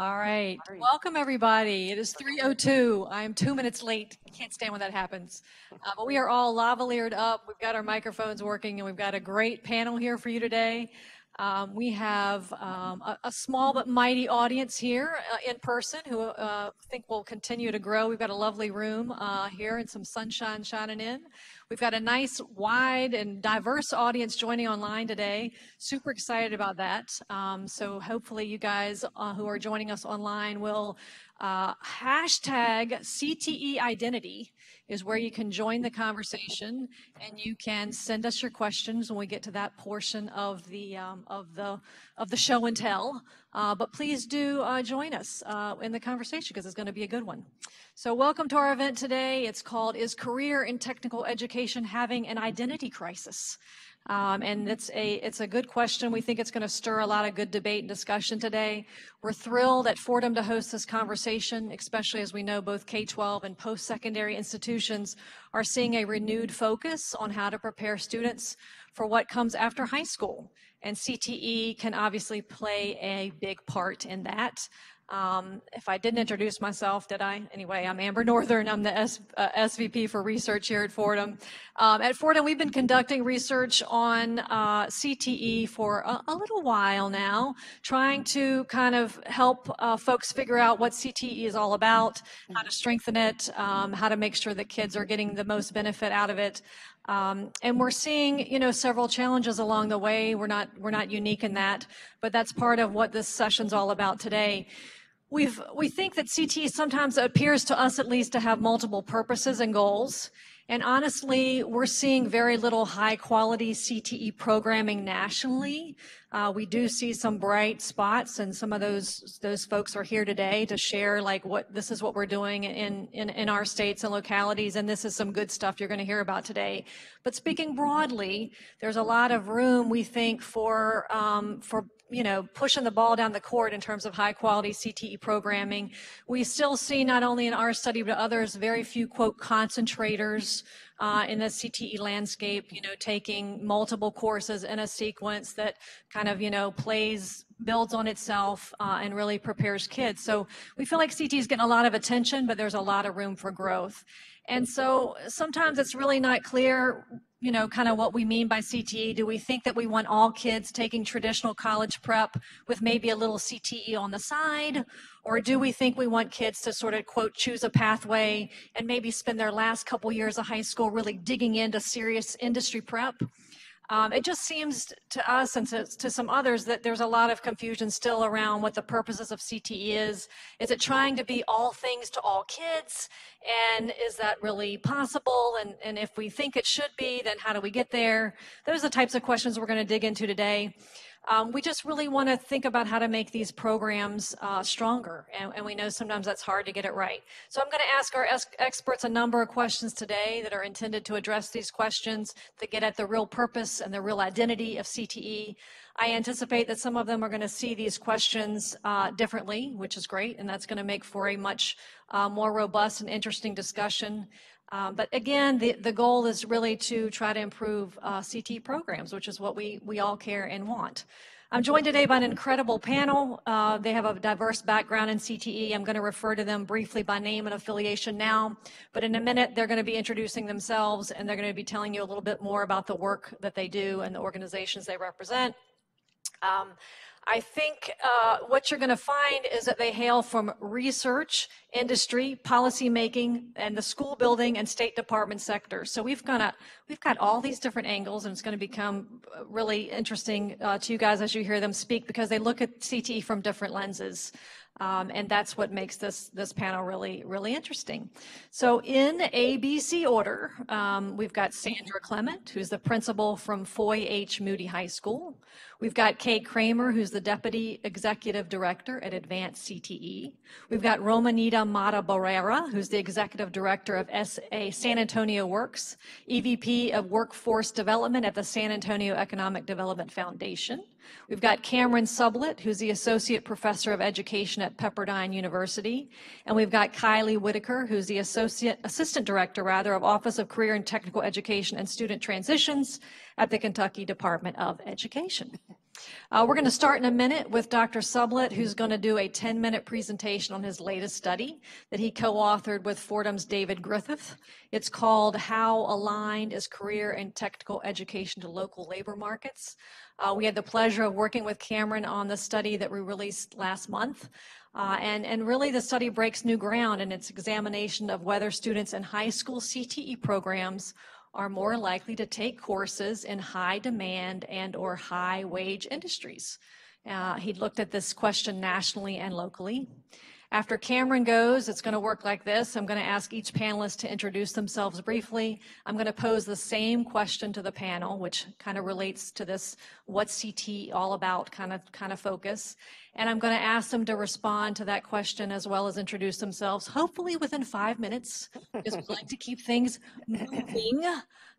All right. Welcome, everybody. It is 3.02. I am two minutes late. Can't stand when that happens. Uh, but we are all lavaliered up. We've got our microphones working, and we've got a great panel here for you today. Um, we have um, a, a, small but mighty audience here uh, in person who uh, think will continue to grow. We've got a lovely room uh, here and some sunshine shining in. We've got a nice, wide, and diverse audience joining online today. Super excited about that. Um, so hopefully you guys uh, who are joining us online will uh, hashtag CTE identity is where you can join the conversation and you can send us your questions when we get to that portion of the um, of the of the show and tell. Uh, but please do uh, join us uh, in the conversation because it's going to be a good one. So welcome to our event today. It's called "Is Career in Technical Education Having an Identity Crisis?" Um, and it's a it's a good question. We think it's going to stir a lot of good debate and discussion today. We're thrilled at Fordham to host this conversation, especially as we know both K-12 and post-secondary institutions are seeing a renewed focus on how to prepare students for what comes after high school. And CTE can obviously play a big part in that. Um, if I didn't introduce myself, did I? Anyway, I'm Amber Northern. I'm the S, uh, SVP for research here at Fordham. Um, at Fordham, we've been conducting research on uh, CTE for a, a, little while now, trying to kind of help uh, folks figure out what CTE is all about, how to strengthen it, um, how to make sure that kids are getting the most benefit out of it. Um, and we're seeing, you know, several challenges along the way. We're not we're not unique in that, but that's part of what this session's all about today. We've, we think that CTE sometimes appears to us at least to have multiple purposes and goals. And honestly, we're seeing very little high quality CTE programming nationally. Uh, we do see some bright spots and some of those, those folks are here today to share like what, this is what we're doing in, in, in our states and localities. And this is some good stuff you're going to hear about today. But speaking broadly, there's a lot of room we think for, um, for you know, pushing the ball down the court in terms of high quality CTE programming. We still see not only in our study, but others, very few quote concentrators uh, in the CTE landscape, you know, taking multiple courses in a sequence that kind of, you know, plays, builds on itself uh, and really prepares kids. So we feel like CTE is getting a lot of attention, but there's a lot of room for growth. And so sometimes it's really not clear you know, kind of what we mean by CTE. Do we think that we want all kids taking traditional college prep with maybe a little CTE on the side? Or do we think we want kids to sort of, quote, choose a pathway and maybe spend their last couple years of high school really digging into serious industry prep? Um, it just seems to us and to, to, some others that there's a lot of confusion still around what the purposes of CTE is. Is it trying to be all things to all kids? And is that really possible? And, and if we think it should be, then how do we get there? Those are the types of questions we're going to dig into today. Um, we just really want to think about how to make these programs uh, stronger, and, and, we know sometimes that's hard to get it right. So I'm going to ask our es- experts a number of questions today that are intended to address these questions, to get at the real purpose and the real identity of CTE. I anticipate that some of them are going to see these questions uh, differently, which is great, and that's going to make for a much uh, more robust and interesting discussion. Um, but again, the, the goal is really to try to improve uh, CT programs, which is what we, we all care and want. I'm joined today by an incredible panel. Uh, they have a diverse background in CTE. I'm going to refer to them briefly by name and affiliation now, but in a minute they're going to be introducing themselves and they're going to be telling you a little bit more about the work that they do and the organizations they represent. Um, I think uh, what you're going to find is that they hail from research, industry, policy making, and the school building and State Department sectors. So we've got we've got all these different angles, and it's going to become really interesting uh, to you guys as you hear them speak because they look at CTE from different lenses. Um, and that's what makes this this panel really really interesting. So in ABC order, um, we've got Sandra Clement, who's the principal from Foy H. Moody High School. We've got Kate Kreamer, who's the Deputy Executive Director at Advanced CTE. We've got Romanita Matta-Barrera, who's the Executive Director of SA San Antonio Works, EVP of Workforce Development at the San Antonio Economic Development Foundation. We've got Cameron Sublett, who's the Associate Professor of Education at Pepperdine University. And we've got Kylie Whitaker, who's the Associate Assistant Director, rather, of Office of Career and Technical Education and Student Transitions at the Kentucky Department of Education. Uh, we're going to start in a minute with Dr. Sublett, who's going to do a 10-minute presentation on his latest study that he co-authored with Fordham's David Griffith. It's called How Aligned is Career and Technical Education to Local Labor Markets. Uh, we had the pleasure of working with Cameron on the study that we released last month. Uh, and, and really the study breaks new ground in its examination of whether students in high school CTE programs are more likely to take courses in high demand and or high wage industries. Uh, he looked at this question nationally and locally. After Cameron goes, it's going to work like this. I'm going to ask each panelist to introduce themselves briefly. I'm going to pose the same question to the panel, which kind of relates to this what's CT all about kind of kind of focus. And I'm going to ask them to respond to that question as well as introduce themselves, hopefully within five minutes, because we like to keep things moving.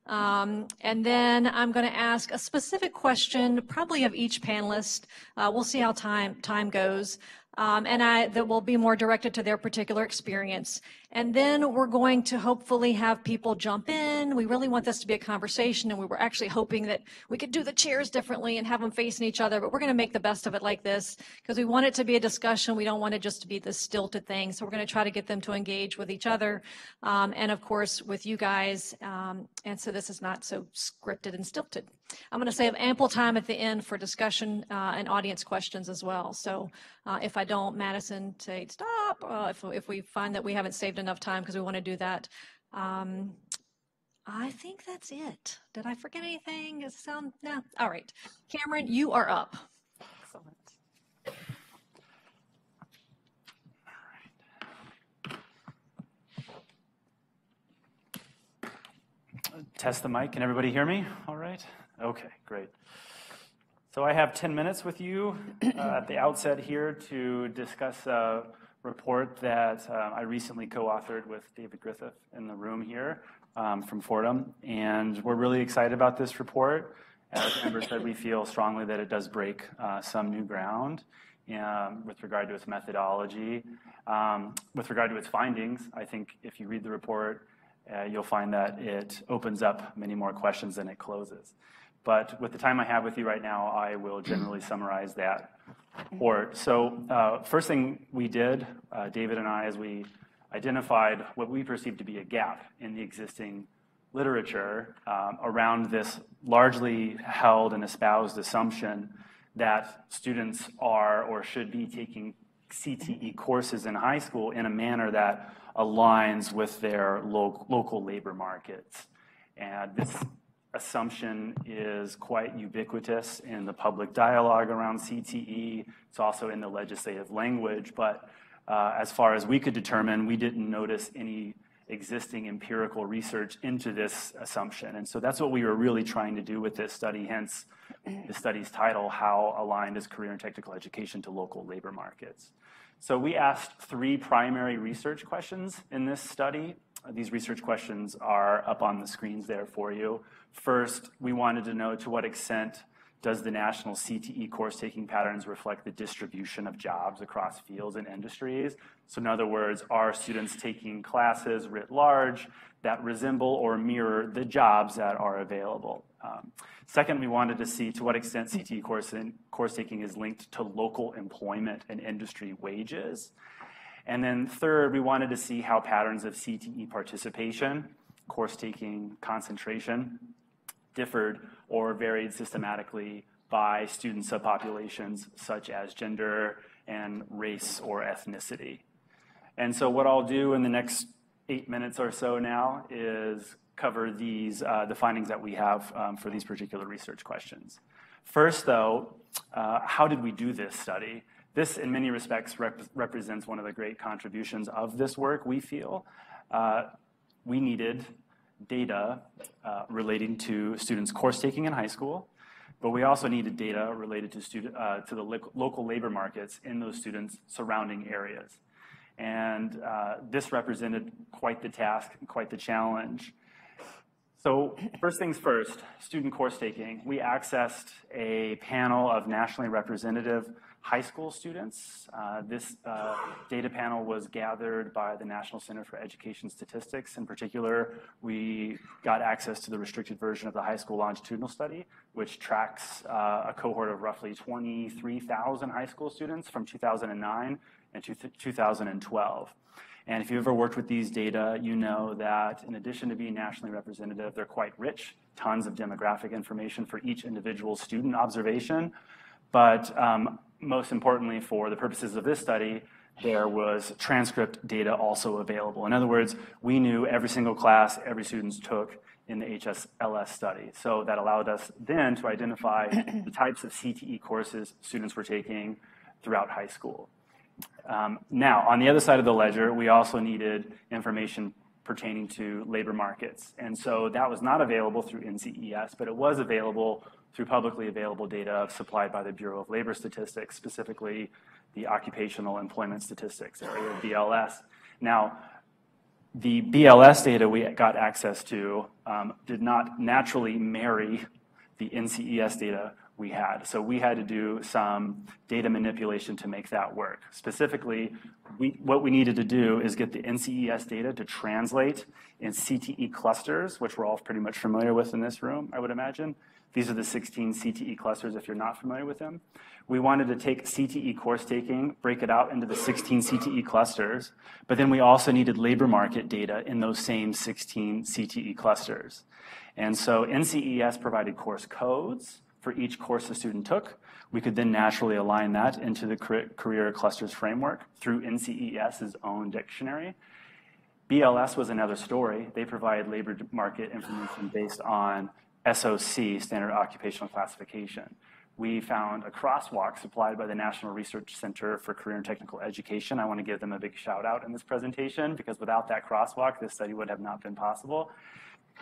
Um, and then I'm going to ask a specific question, probably of each panelist. Uh, we'll see how time time goes um, and I, that will be more directed to their particular experience. And then we're going to hopefully have people jump in. We really want this to be a conversation, and we were actually hoping that we could do the chairs differently and have them facing each other, but we're going to make the best of it like this because we want it to be a discussion. We don't want it just to be this stilted thing. So we're going to try to get them to engage with each other um, and, of course, with you guys. Um, and so this is not so scripted and stilted. I'm going to save ample time at the end for discussion uh, and audience questions as well. So uh, if I don't, Madison, say stop. Uh, if, if we find that we haven't saved enough time because we want to do that. Um, I think that's it. Did I forget anything? It sound, no. All right. Cameron, you are up. Excellent. Test the mic. Can everybody hear me? All right. Okay, great. So I have 10 minutes with you uh, at the outset here to discuss a report that uh, I recently co-authored with David Griffith in the room here um, from Fordham. And we're really excited about this report. As Amber said, we feel strongly that it does break uh, some new ground um, with regard to its methodology. Um, with regard to its findings, I think if you read the report, uh, you'll find that it opens up many more questions than it closes. But with the time I have with you right now, I will generally summarize that report. So uh, first thing we did, uh, David and I, as we identified what we perceived to be a gap in the existing literature um, around this largely held and espoused assumption that students are or should be taking CTE courses in high school in a manner that aligns with their lo local labor markets. And this assumption is quite ubiquitous in the public dialogue around CTE. It's also in the legislative language, but uh, as far as we could determine, we didn't notice any existing empirical research into this assumption. And so that's what we were really trying to do with this study, hence the study's title, How Aligned is Career and Technical Education to Local Labor Markets? So we asked three primary research questions in this study. These research questions are up on the screens there for you. First, we wanted to know to what extent does the national CTE course taking patterns reflect the distribution of jobs across fields and industries? So in other words, are students taking classes writ large that resemble or mirror the jobs that are available? Um, second, we wanted to see to what extent CTE course, in, course taking is linked to local employment and industry wages. And then third, we wanted to see how patterns of CTE participation, course taking, concentration, differed or varied systematically by student subpopulations such as gender and race or ethnicity. And so what I'll do in the next eight minutes or so now is cover these, uh, the findings that we have um, for these particular research questions. First, though, uh, how did we do this study? This, in many respects, rep represents one of the great contributions of this work, we feel. Uh, we needed data uh, relating to students' course taking in high school, but we also needed data related to, student, uh, to the local labor markets in those students' surrounding areas. And uh, this represented quite the task, quite the challenge. So first things first, student course taking. We accessed a panel of nationally representative high school students. Uh, this uh, data panel was gathered by the National Center for Education Statistics. In particular, we got access to the restricted version of the high school longitudinal study, which tracks uh, a cohort of roughly 23,000 high school students from 2009 and 2012. And if you've ever worked with these data, you know that in addition to being nationally representative, they're quite rich, tons of demographic information for each individual student observation. But um, most importantly, for the purposes of this study, there was transcript data also available. In other words, we knew every single class every student took in the HSLS study. So that allowed us then to identify the types of CTE courses students were taking throughout high school. Um, now, on the other side of the ledger, we also needed information pertaining to labor markets. And so that was not available through NCES, but it was available through publicly available data supplied by the Bureau of Labor Statistics, specifically the Occupational Employment Statistics area, of BLS. Now, the BLS data we got access to um, did not naturally marry the NCES data we had. So we had to do some data manipulation to make that work. Specifically, we, what we needed to do is get the NCES data to translate in CTE clusters, which we're all pretty much familiar with in this room, I would imagine. These are the 16 CTE clusters if you're not familiar with them. We wanted to take CTE course taking, break it out into the 16 CTE clusters, but then we also needed labor market data in those same 16 CTE clusters. And so NCES provided course codes, for each course a student took. We could then naturally align that into the career clusters framework through NCES's own dictionary. BLS was another story. They provide labor market information based on SOC, Standard Occupational Classification. We found a crosswalk supplied by the National Research Center for Career and Technical Education. I want to give them a big shout out in this presentation because without that crosswalk, this study would have not been possible.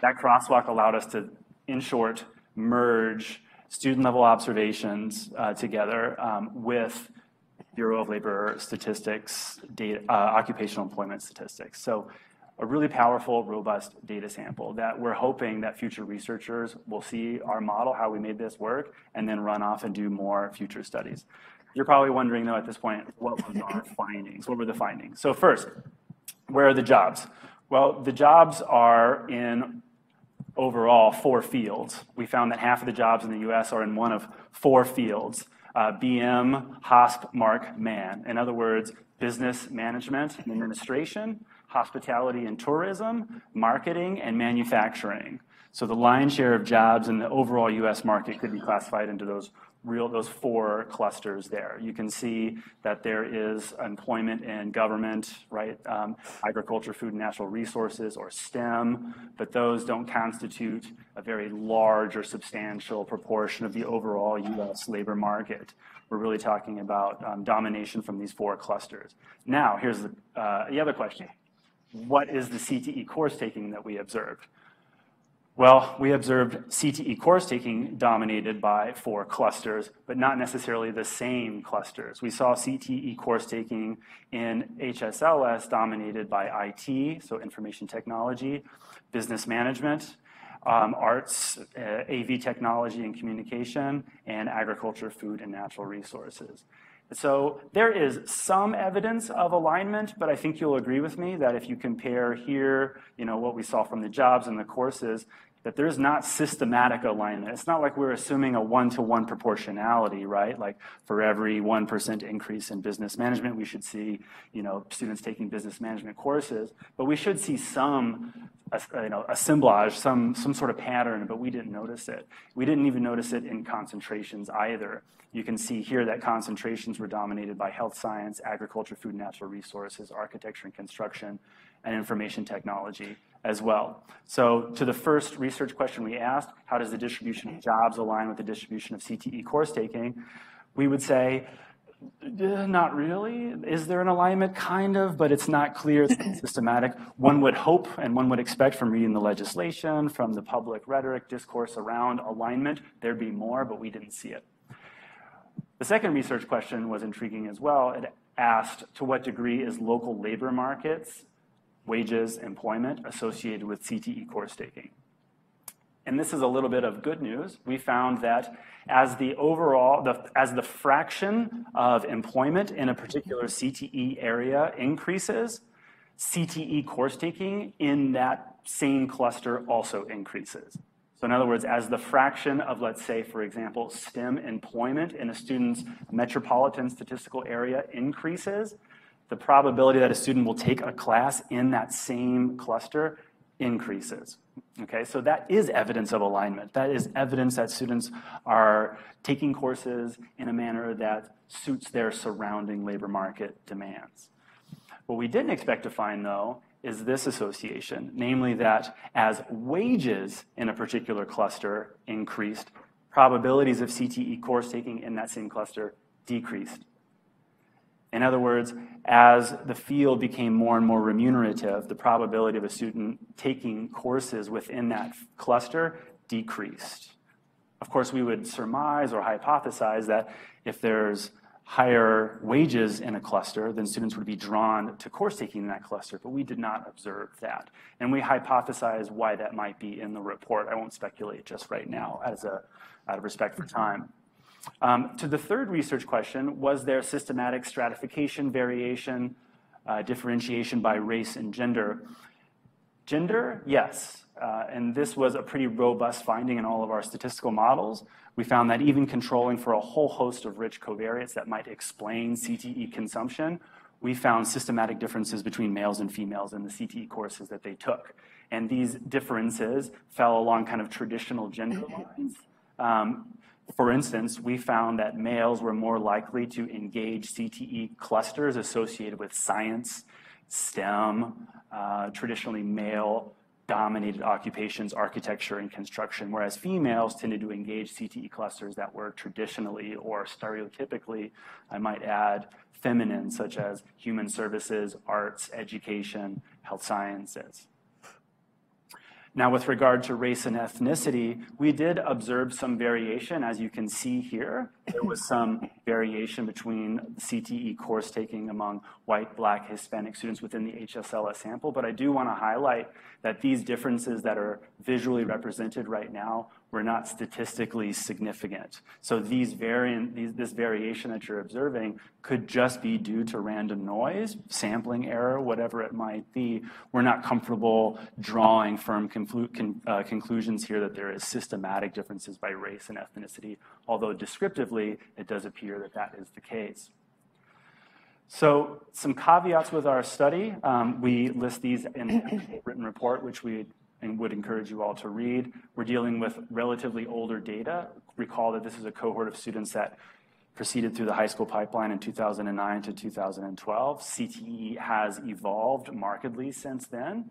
That crosswalk allowed us to, in short, merge student level observations uh, together um, with Bureau of Labor Statistics, data, uh, occupational employment statistics. So a really powerful, robust data sample that we're hoping that future researchers will see our model, how we made this work, and then run off and do more future studies. You're probably wondering, though, at this point, what was our findings? What were the findings? So first, where are the jobs? Well, the jobs are in overall four fields. We found that half of the jobs in the US are in one of four fields uh, BM, HOSP, MARC, MAN. In other words, business management and administration, hospitality and tourism, marketing, and manufacturing. So the lion's share of jobs in the overall US market could be classified into those real those four clusters there. You can see that there is employment in government, right? Um, agriculture, food and natural resources, or STEM, but those don't constitute a very large or substantial proportion of the overall U.S. labor market. We're really talking about um, domination from these four clusters. Now, here's the, uh, the other question. What is the CTE course taking that we observed? Well, we observed CTE course taking dominated by four clusters, but not necessarily the same clusters. We saw CTE course taking in HSLS dominated by IT, so information technology, business management, um, arts, uh, AV technology and communication, and agriculture, food, and natural resources. So there is some evidence of alignment, but I think you'll agree with me that if you compare here, you know, what we saw from the jobs and the courses, that there's not systematic alignment. It's not like we're assuming a one-to-one proportionality, right? Like for every 1% increase in business management, we should see, you know, students taking business management courses, but we should see some, you know, assemblage, some, some sort of pattern, but we didn't notice it. We didn't even notice it in concentrations either. You can see here that concentrations were dominated by health science, agriculture, food and natural resources, architecture and construction, and information technology as well. So to the first research question we asked, how does the distribution of jobs align with the distribution of CTE course taking? We would say, uh, not really. Is there an alignment? Kind of, but it's not clear, it's not systematic. One would hope and one would expect from reading the legislation, from the public rhetoric, discourse around alignment, there'd be more, but we didn't see it. The second research question was intriguing as well. It asked to what degree is local labor markets wages, employment associated with CTE course taking. And this is a little bit of good news. We found that as the overall, as the fraction of employment in a particular CTE area increases, CTE course taking in that same cluster also increases. So in other words, as the fraction of, let's say, for example, STEM employment in a student's metropolitan statistical area increases, the probability that a student will take a class in that same cluster increases. Okay, so that is evidence of alignment. That is evidence that students are taking courses in a manner that suits their surrounding labor market demands. What we didn't expect to find, though, is this association, namely that as wages in a particular cluster increased, probabilities of CTE course taking in that same cluster decreased. In other words, as the field became more and more remunerative, the probability of a student taking courses within that cluster decreased. Of course, we would surmise or hypothesize that if there's higher wages in a cluster, then students would be drawn to course taking in that cluster, but we did not observe that. And we hypothesize why that might be in the report. I won't speculate just right now as a, out of respect for time. Um, to the third research question, was there systematic stratification, variation, uh, differentiation by race and gender? Gender, yes. Uh, and this was a pretty robust finding in all of our statistical models. We found that even controlling for a whole host of rich covariates that might explain CTE consumption, we found systematic differences between males and females in the CTE courses that they took. And these differences fell along kind of traditional gender lines. Um, for instance, we found that males were more likely to engage CTE clusters associated with science, STEM, uh, traditionally male dominated occupations, architecture and construction, whereas females tended to engage CTE clusters that were traditionally or stereotypically, I might add, feminine, such as human services, arts, education, health sciences. Now, with regard to race and ethnicity, we did observe some variation. As you can see here, there was some variation between CTE course taking among white, black, Hispanic students within the HSLS sample. But I do want to highlight that these differences that are visually represented right now were not statistically significant. So this variation that you're observing could just be due to random noise, sampling error, whatever it might be. We're not comfortable drawing firm uh, conclusions here that there is systematic differences by race and ethnicity, although descriptively it does appear that that is the case. So some caveats with our study. Um, we list these in the written report, which we and would encourage you all to read. We're dealing with relatively older data. Recall that this is a cohort of students that proceeded through the high school pipeline in 2009 to 2012. CTE has evolved markedly since then.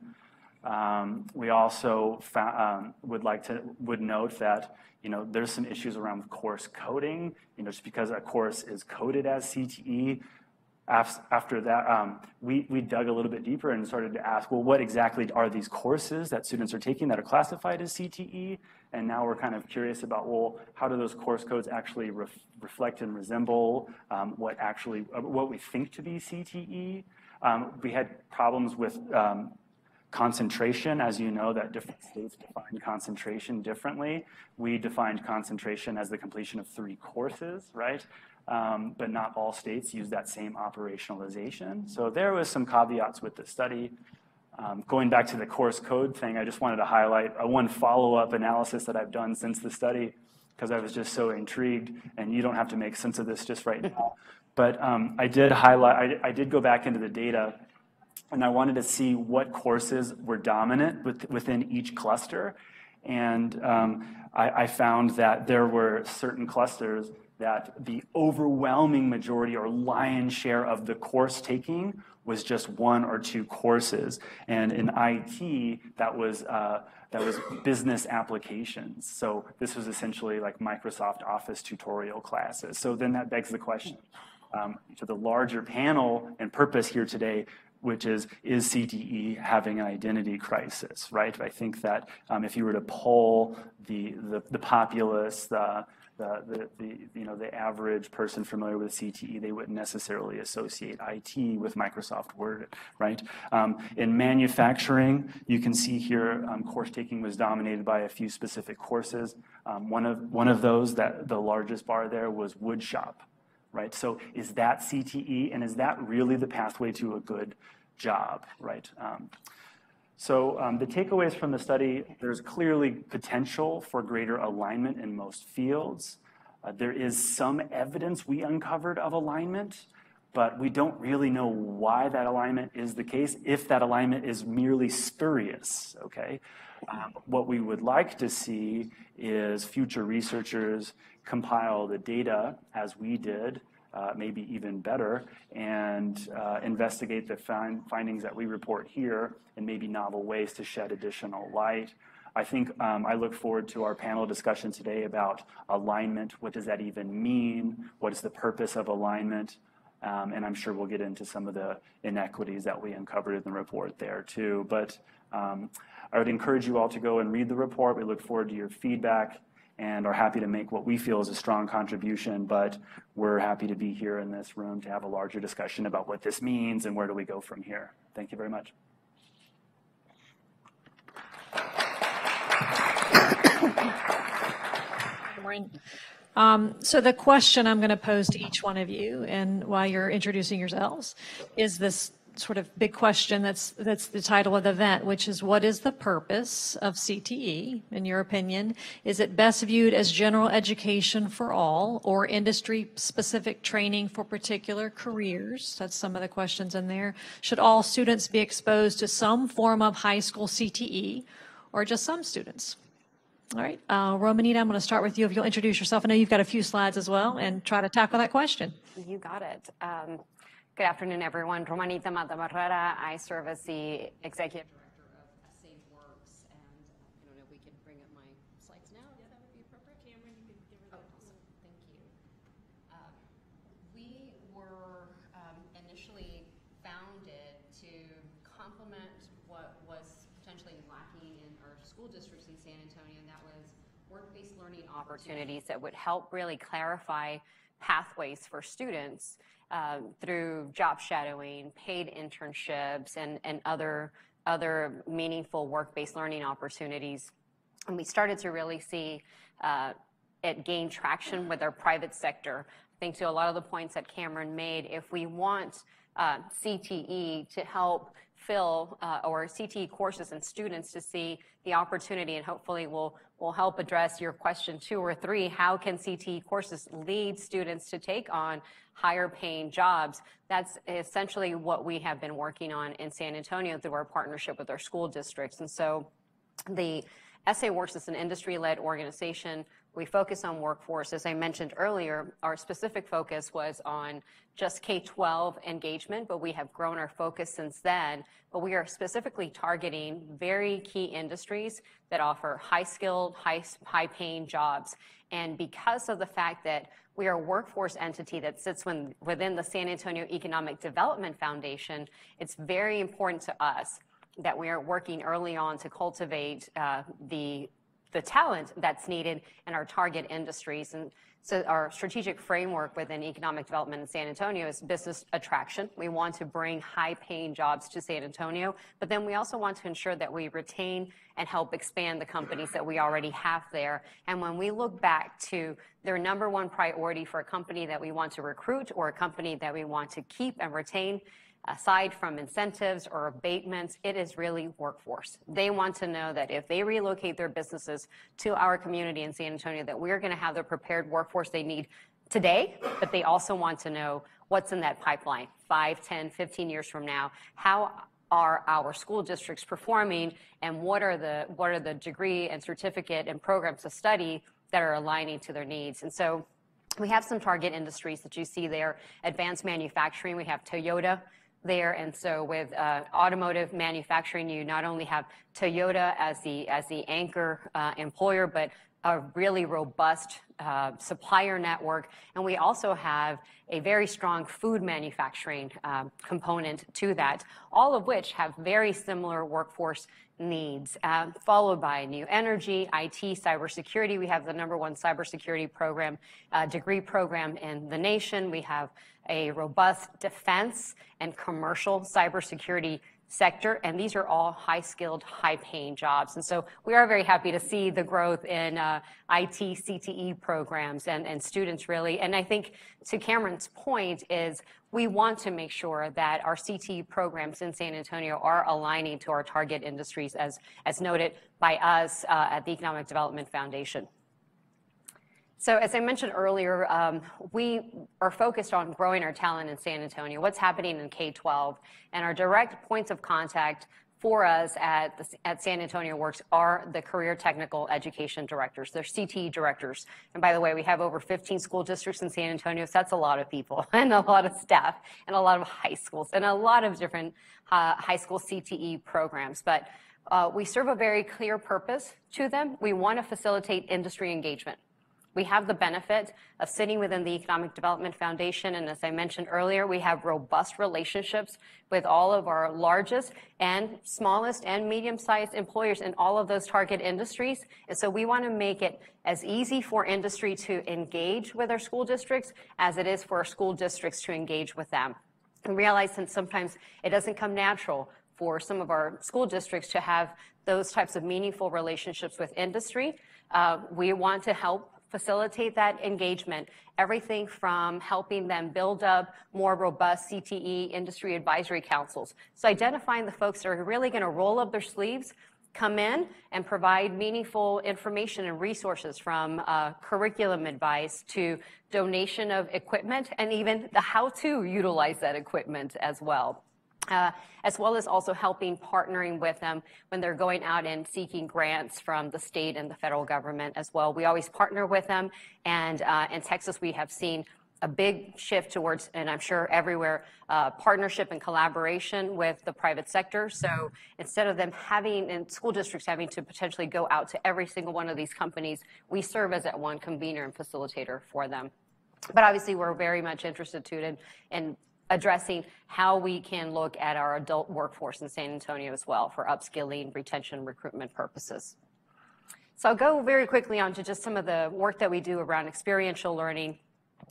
Um, we also um, would like to would note that you know there's some issues around course coding. You know, just because a course is coded as CTE after that, um, we, we dug a little bit deeper and started to ask, well, what exactly are these courses that students are taking that are classified as CTE? And now we're kind of curious about, well, how do those course codes actually ref reflect and resemble um, what actually, uh, what we think to be CTE? Um, we had problems with um, concentration, as you know, that different states define concentration differently. We defined concentration as the completion of three courses, right? Um, but not all states use that same operationalization. So there was some caveats with the study. Um, going back to the course code thing, I just wanted to highlight a one follow-up analysis that I've done since the study because I was just so intrigued, and you don't have to make sense of this just right now. But um, I did highlight, I, I, did go back into the data, and I wanted to see what courses were dominant within each cluster. And um, I, I found that there were certain clusters that the overwhelming majority or lion's share of the course taking was just one or two courses. And in IT, that was, uh, that was business applications. So this was essentially like Microsoft Office tutorial classes. So then that begs the question um, to the larger panel and purpose here today, which is, is CTE having an identity crisis, right? I think that um, if you were to poll the, the, the populace, the, the, the, the, you know, the average person familiar with CTE, they wouldn't necessarily associate IT with Microsoft Word, right? Um, in manufacturing, you can see here, um, course taking was dominated by a few specific courses. Um, one of one of those that the largest bar there was wood shop, right? So is that CTE, and is that really the pathway to a good job, right? So um, the takeaways from the study, there's clearly potential for greater alignment in most fields. Uh, there is some evidence we uncovered of alignment, but we don't really know why that alignment is the case, if that alignment is merely spurious, okay? Um, what we would like to see is future researchers compile the data as we did uh, maybe even better, and uh, investigate the findings that we report here in maybe novel ways to shed additional light. I think um, I look forward to our panel discussion today about alignment. What does that even mean? What is the purpose of alignment? Um, and I'm sure we'll get into some of the inequities that we uncovered in the report there too. But um, I would encourage you all to go and read the report. We look forward to your feedback and are happy to make what we feel is a strong contribution, but we're happy to be here in this room to have a larger discussion about what this means and where do we go from here. Thank you very much. Good morning. Um, so the question I'm going to pose to each one of you, and while you're introducing yourselves, is this sort of big question that's that's the title of the event, which is what is the purpose of CTE in your opinion? Is it best viewed as general education for all or industry specific training for particular careers? That's some of the questions in there. Should all students be exposed to some form of high school CTE or just some students? All right, uh, Romanita, I'm going to start with you. If you'll introduce yourself, I know you've got a few slides as well, and try to tackle that question. You got it. Um, Good afternoon, everyone. Romanita Matta-Barrera. I serve as the executive director of SA Works, and I don't know if we can bring up my slides now. Yeah, that would be appropriate. Cameron, you can give her that. Oh, awesome. Thank you. Um, we were um, initially founded to complement what was potentially lacking in our school districts in San Antonio, and that was work-based learning opportunities that would help really clarify pathways for students through job shadowing, paid internships, and, and other, other meaningful work-based learning opportunities. And we started to really see uh, it gain traction with our private sector. I think to a lot of the points that Cameron made, if we want uh, CTE to help fill uh, or CTE courses and students to see the opportunity and hopefully will will help address your question two or three. How can CTE courses lead students to take on higher paying jobs? That's essentially what we have been working on in San Antonio through our partnership with our school districts. And so the SA Works is an industry-led organization we focus on workforce. As I mentioned earlier, our specific focus was on just K-12 engagement, but we have grown our focus since then. But we are specifically targeting very key industries that offer high-skilled, high-paying jobs. And because of the fact that we are a workforce entity that sits within the San Antonio Economic Development Foundation, it's very important to us that we are working early on to cultivate uh, the the talent that's needed in our target industries. And so our strategic framework within economic development in San Antonio is business attraction. We want to bring high paying jobs to San Antonio, but then we also want to ensure that we retain and help expand the companies that we already have there. And when we look back to their number one priority for a company that we want to recruit or a company that we want to keep and retain, aside from incentives or abatements, it is really workforce. They want to know that if they relocate their businesses to our community in San Antonio, that we're going to have the prepared workforce they need today, but they also want to know what's in that pipeline 5, 10, 15 years from now. How are our school districts performing and what are the what are the degree and certificate and programs of study that are aligning to their needs. And so we have some target industries that you see there. Advanced manufacturing, we have Toyota, there. And so with uh, automotive manufacturing, you not only have Toyota as the, as the anchor uh, employer, but a really robust supplier network, and we also have a very strong food manufacturing component to that, all of which have very similar workforce needs, followed by new energy, IT, cybersecurity. We have the number one cybersecurity program, degree program in the nation. We have a robust defense and commercial cybersecurity sector, and these are all high-skilled, high-paying jobs. And so we are very happy to see the growth in uh, IT, CTE programs and students, really. And I think to Cameron's point is we want to make sure that our CTE programs in San Antonio are aligning to our target industries, as as noted by us uh, at the Economic Development Foundation. So as I mentioned earlier, um, we are focused on growing our talent in San Antonio, what's happening in K-12, and our direct points of contact for us at San Antonio Works are the career technical education directors. They're CTE directors. And by the way, we have over 15 school districts in San Antonio, so that's a lot of people and a lot of staff and a lot of high schools and a lot of different uh, high school CTE programs. But uh, we serve a very clear purpose to them. We want to facilitate industry engagement. We have the benefit of sitting within the Economic Development Foundation, and as I mentioned earlier, we have robust relationships with all of our largest and smallest and medium-sized employers in all of those target industries. And so we want to make it as easy for industry to engage with our school districts as it is for our school districts to engage with them. We realize that sometimes it doesn't come natural for some of our school districts to have those types of meaningful relationships with industry. Uh, we want to help facilitate that engagement, everything from helping them build up more robust CTE industry advisory councils. So identifying the folks that are really going to roll up their sleeves, come in, and provide meaningful information and resources, from uh, curriculum advice to donation of equipment, and even the how to utilize that equipment as well. Uh, as well as also helping partnering with them when they're going out and seeking grants from the state and the federal government as well. We always partner with them, and uh, in Texas, we have seen a big shift towards, and I'm sure everywhere, uh, partnership and collaboration with the private sector. So instead of them having, and school districts having to potentially go out to every single one of these companies, we serve as that one convener and facilitator for them. But obviously, we're very much interested, too, in addressing how we can look at our adult workforce in San Antonio as well for upskilling, retention, recruitment purposes. So I'll go very quickly on to just some of the work that we do around experiential learning,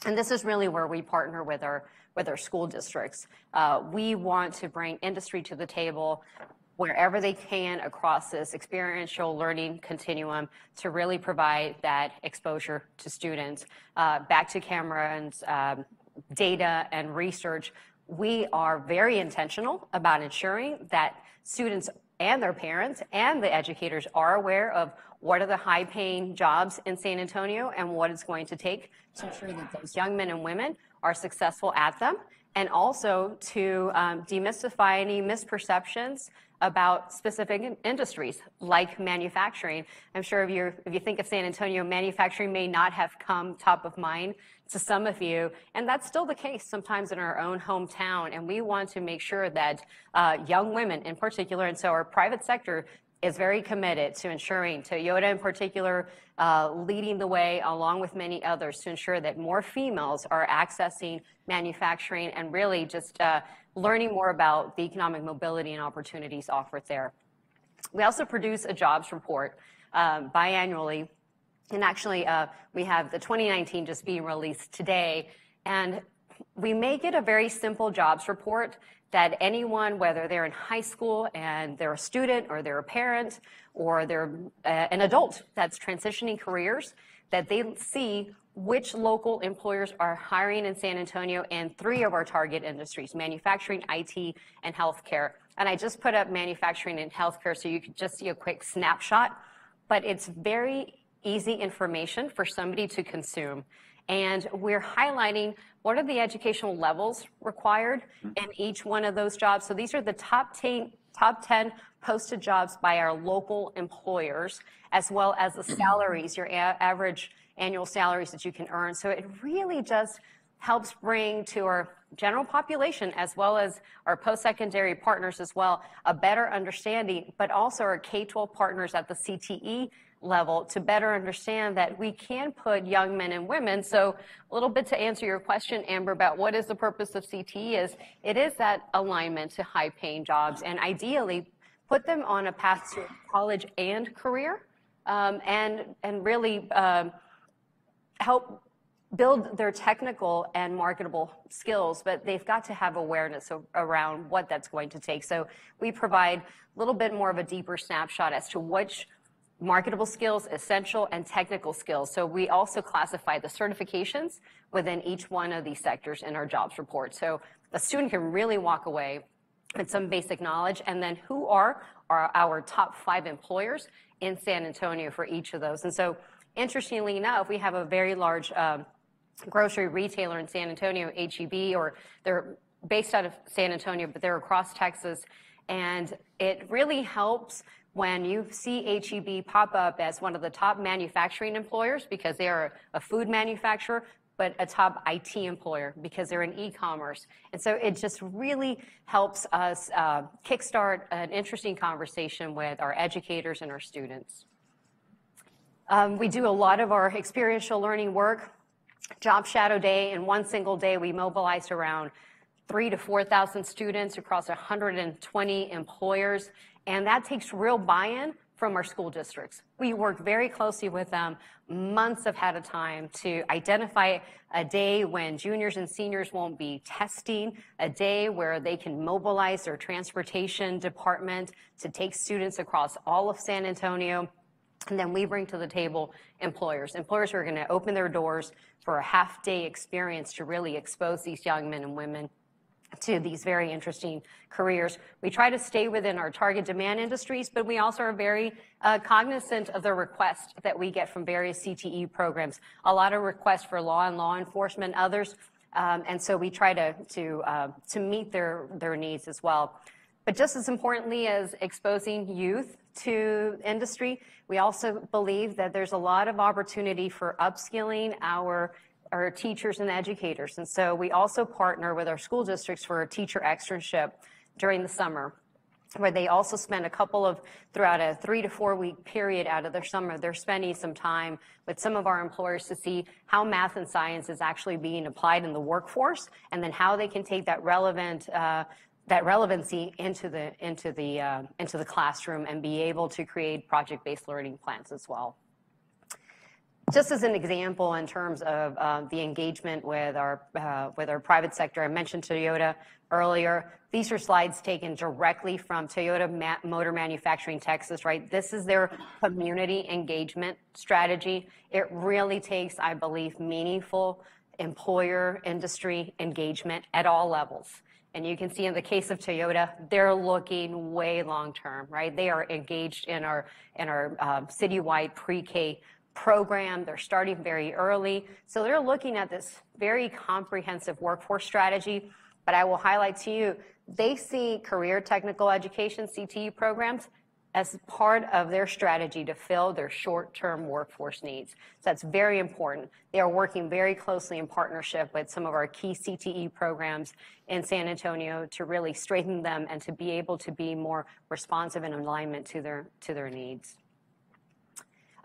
and this is really where we partner with our with our school districts. Uh, we want to bring industry to the table wherever they can across this experiential learning continuum to really provide that exposure to students. Uh, back to Cameron's data and research, we are very intentional about ensuring that students and their parents and the educators are aware of what are the high-paying jobs in San Antonio and what it's going to take to ensure that those young men and women are successful at them, and also to um, demystify any misperceptions about specific industries, like manufacturing. I'm sure if, you if you think of San Antonio, manufacturing may not have come top of mind to some of you, and that's still the case sometimes in our own hometown, and we want to make sure that uh, young women, in particular, and so our private sector is very committed to ensuring, Toyota in particular, uh, leading the way, along with many others, to ensure that more females are accessing manufacturing and really just uh, learning more about the economic mobility and opportunities offered there. We also produce a jobs report um, biannually, and actually, uh, we have the 2019 just being released today. And we make it a very simple jobs report that anyone, whether they're in high school and they're a student, or they're a parent, or they're uh, an adult that's transitioning careers, that they see which local employers are hiring in San Antonio in three of our target industries: manufacturing, IT, and healthcare. And I just put up manufacturing and healthcare, so you could just see a quick snapshot, but it's very easy information for somebody to consume. And we're highlighting what are the educational levels required mm-hmm. in each one of those jobs. So these are the top 10, top 10 posted jobs by our local employers, as well as the mm-hmm. salaries, your average annual salaries that you can earn. So it really just helps bring to our general population, as well as our post-secondary partners as well, a better understanding, but also our K-12 partners at the CTE level to better understand that we can put young men and women. So a little bit to answer your question, Amber, about what is the purpose of CTE is, it is that alignment to high-paying jobs, and ideally, put them on a path to college and career, um, and and really um, help build their technical and marketable skills, but they've got to have awareness around what that's going to take. So we provide a little bit more of a deeper snapshot as to which marketable skills, essential, and technical skills. So we also classify the certifications within each one of these sectors in our jobs report. So a student can really walk away with some basic knowledge, and then who are our top five employers in San Antonio for each of those? And so interestingly enough, we have a very large um, grocery retailer in San Antonio, H-E-B, or they're based out of San Antonio, but they're across Texas. And it really helps when you see H-E-B pop up as one of the top manufacturing employers, because they are a food manufacturer, but a top IT employer because they're in e-commerce. And so it just really helps us uh, kickstart an interesting conversation with our educators and our students. Um, we do a lot of our experiential learning work. Job Shadow Day, in one single day, we mobilized around 3,000-4,000 students across 120 employers, and that takes real buy-in from our school districts. We work very closely with them months ahead of time to identify a day when juniors and seniors won't be testing, a day where they can mobilize their transportation department to take students across all of San Antonio. And then we bring to the table employers. Employers who are gonna open their doors for a half-day experience to really expose these young men and women to these very interesting careers. We try to stay within our target demand industries, but we also are very uh, cognizant of the requests that we get from various CTE programs. A lot of requests for law and law enforcement, others, um, and so we try to uh, meet their needs as well. But just as importantly as exposing youth to industry, we also believe that there's a lot of opportunity for upskilling our teachers and educators. And so we also partner with our school districts for a teacher externship during the summer, where they also spend a couple of... Throughout a three to four week period out of their summer, they're spending some time with some of our employers to see how math and science is actually being applied in the workforce, and then how they can take that relevant, that relevancy into the into the uh, into the classroom and be able to create project-based learning plans as well. Just as an example, in terms of the engagement with our with our private sector, I mentioned Toyota earlier. These are slides taken directly from Toyota Motor Manufacturing, Texas, right? This is their community engagement strategy. It really takes, I believe, meaningful employer industry engagement at all levels. And you can see in the case of Toyota, they're looking way long term, right? They are engaged in our in our uh citywide pre-K program. They're starting very early, so they're looking at this very comprehensive workforce strategy. But I will highlight to you, they see career technical education, CTE programs, as part of their strategy to fill their short-term workforce needs. So that's very important. They are working very closely in partnership with some of our key CTE programs in San Antonio to really strengthen them and to be able to be more responsive and in alignment to their to their needs.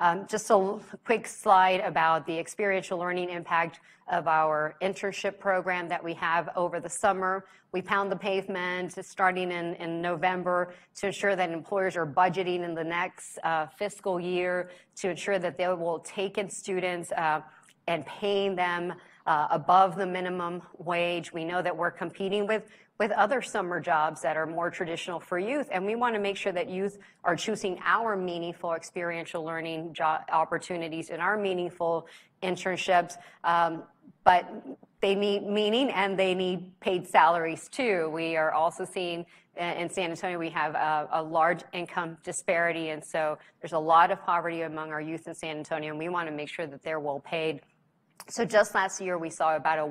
Um, just a quick slide about the experiential learning impact of our internship program that we have over the summer. We pound the pavement, starting in November, to ensure that employers are budgeting in the next uh, fiscal year, to ensure that they will take in students uh, and paying them uh, above the minimum wage. We know that we're competing with other summer jobs that are more traditional for youth, and we wanna make sure that youth are choosing our meaningful experiential learning job opportunities and our meaningful internships. Um, but they need meaning, and they need paid salaries, too. We are also seeing uh, in San Antonio, we have a large income disparity, and so there's a lot of poverty among our youth in San Antonio, and we wanna make sure that they're well paid. So just last year, we saw about a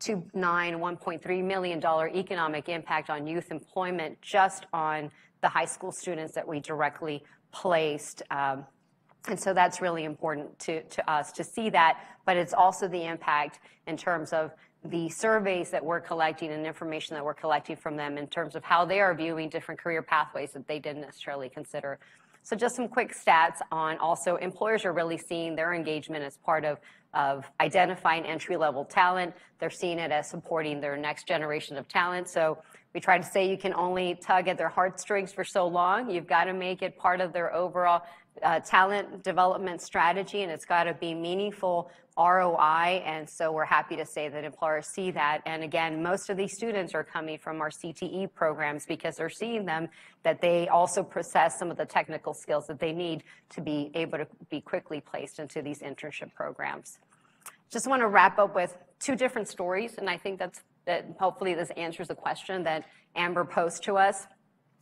$1.29-$1.3 million economic impact on youth employment, just on the high school students that we directly placed. Um, and so that's really important to, to us to see that, but it's also the impact in terms of the surveys that we're collecting and information that we're collecting from them in terms of how they are viewing different career pathways that they didn't necessarily consider. So just some quick stats on also employers are really seeing their engagement as part of, of identifying entry-level talent. They're seeing it as supporting their next generation of talent. So we try to say you can only tug at their heartstrings for so long. You've got to make it part of their overall uh, talent development strategy, and it's got to be meaningful ROI. And so we're happy to say that employers see that. And again, most of these students are coming from our CTE programs because they're seeing them that they also possess some of the technical skills that they need to be able to be quickly placed into these internship programs. Just want to wrap up with two different stories, and I think that's that hopefully this answers the question that Amber posed to us.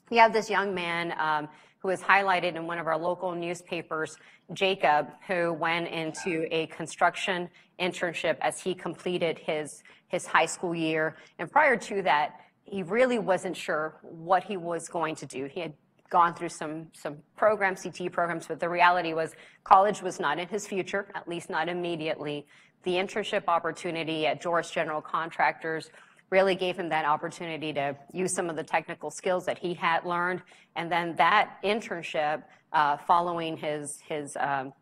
We have this young man um, who was highlighted in one of our local newspapers, Jacob, who went into a construction internship as he completed his, his high school year. And prior to that, he really wasn't sure what he was going to do. He had gone through some, some programs, CT programs, but the reality was college was not in his future, at least not immediately. The internship opportunity at Joeris General Contractors really gave him that opportunity to use some of the technical skills that he had learned. And then that internship, uh, following his, his um,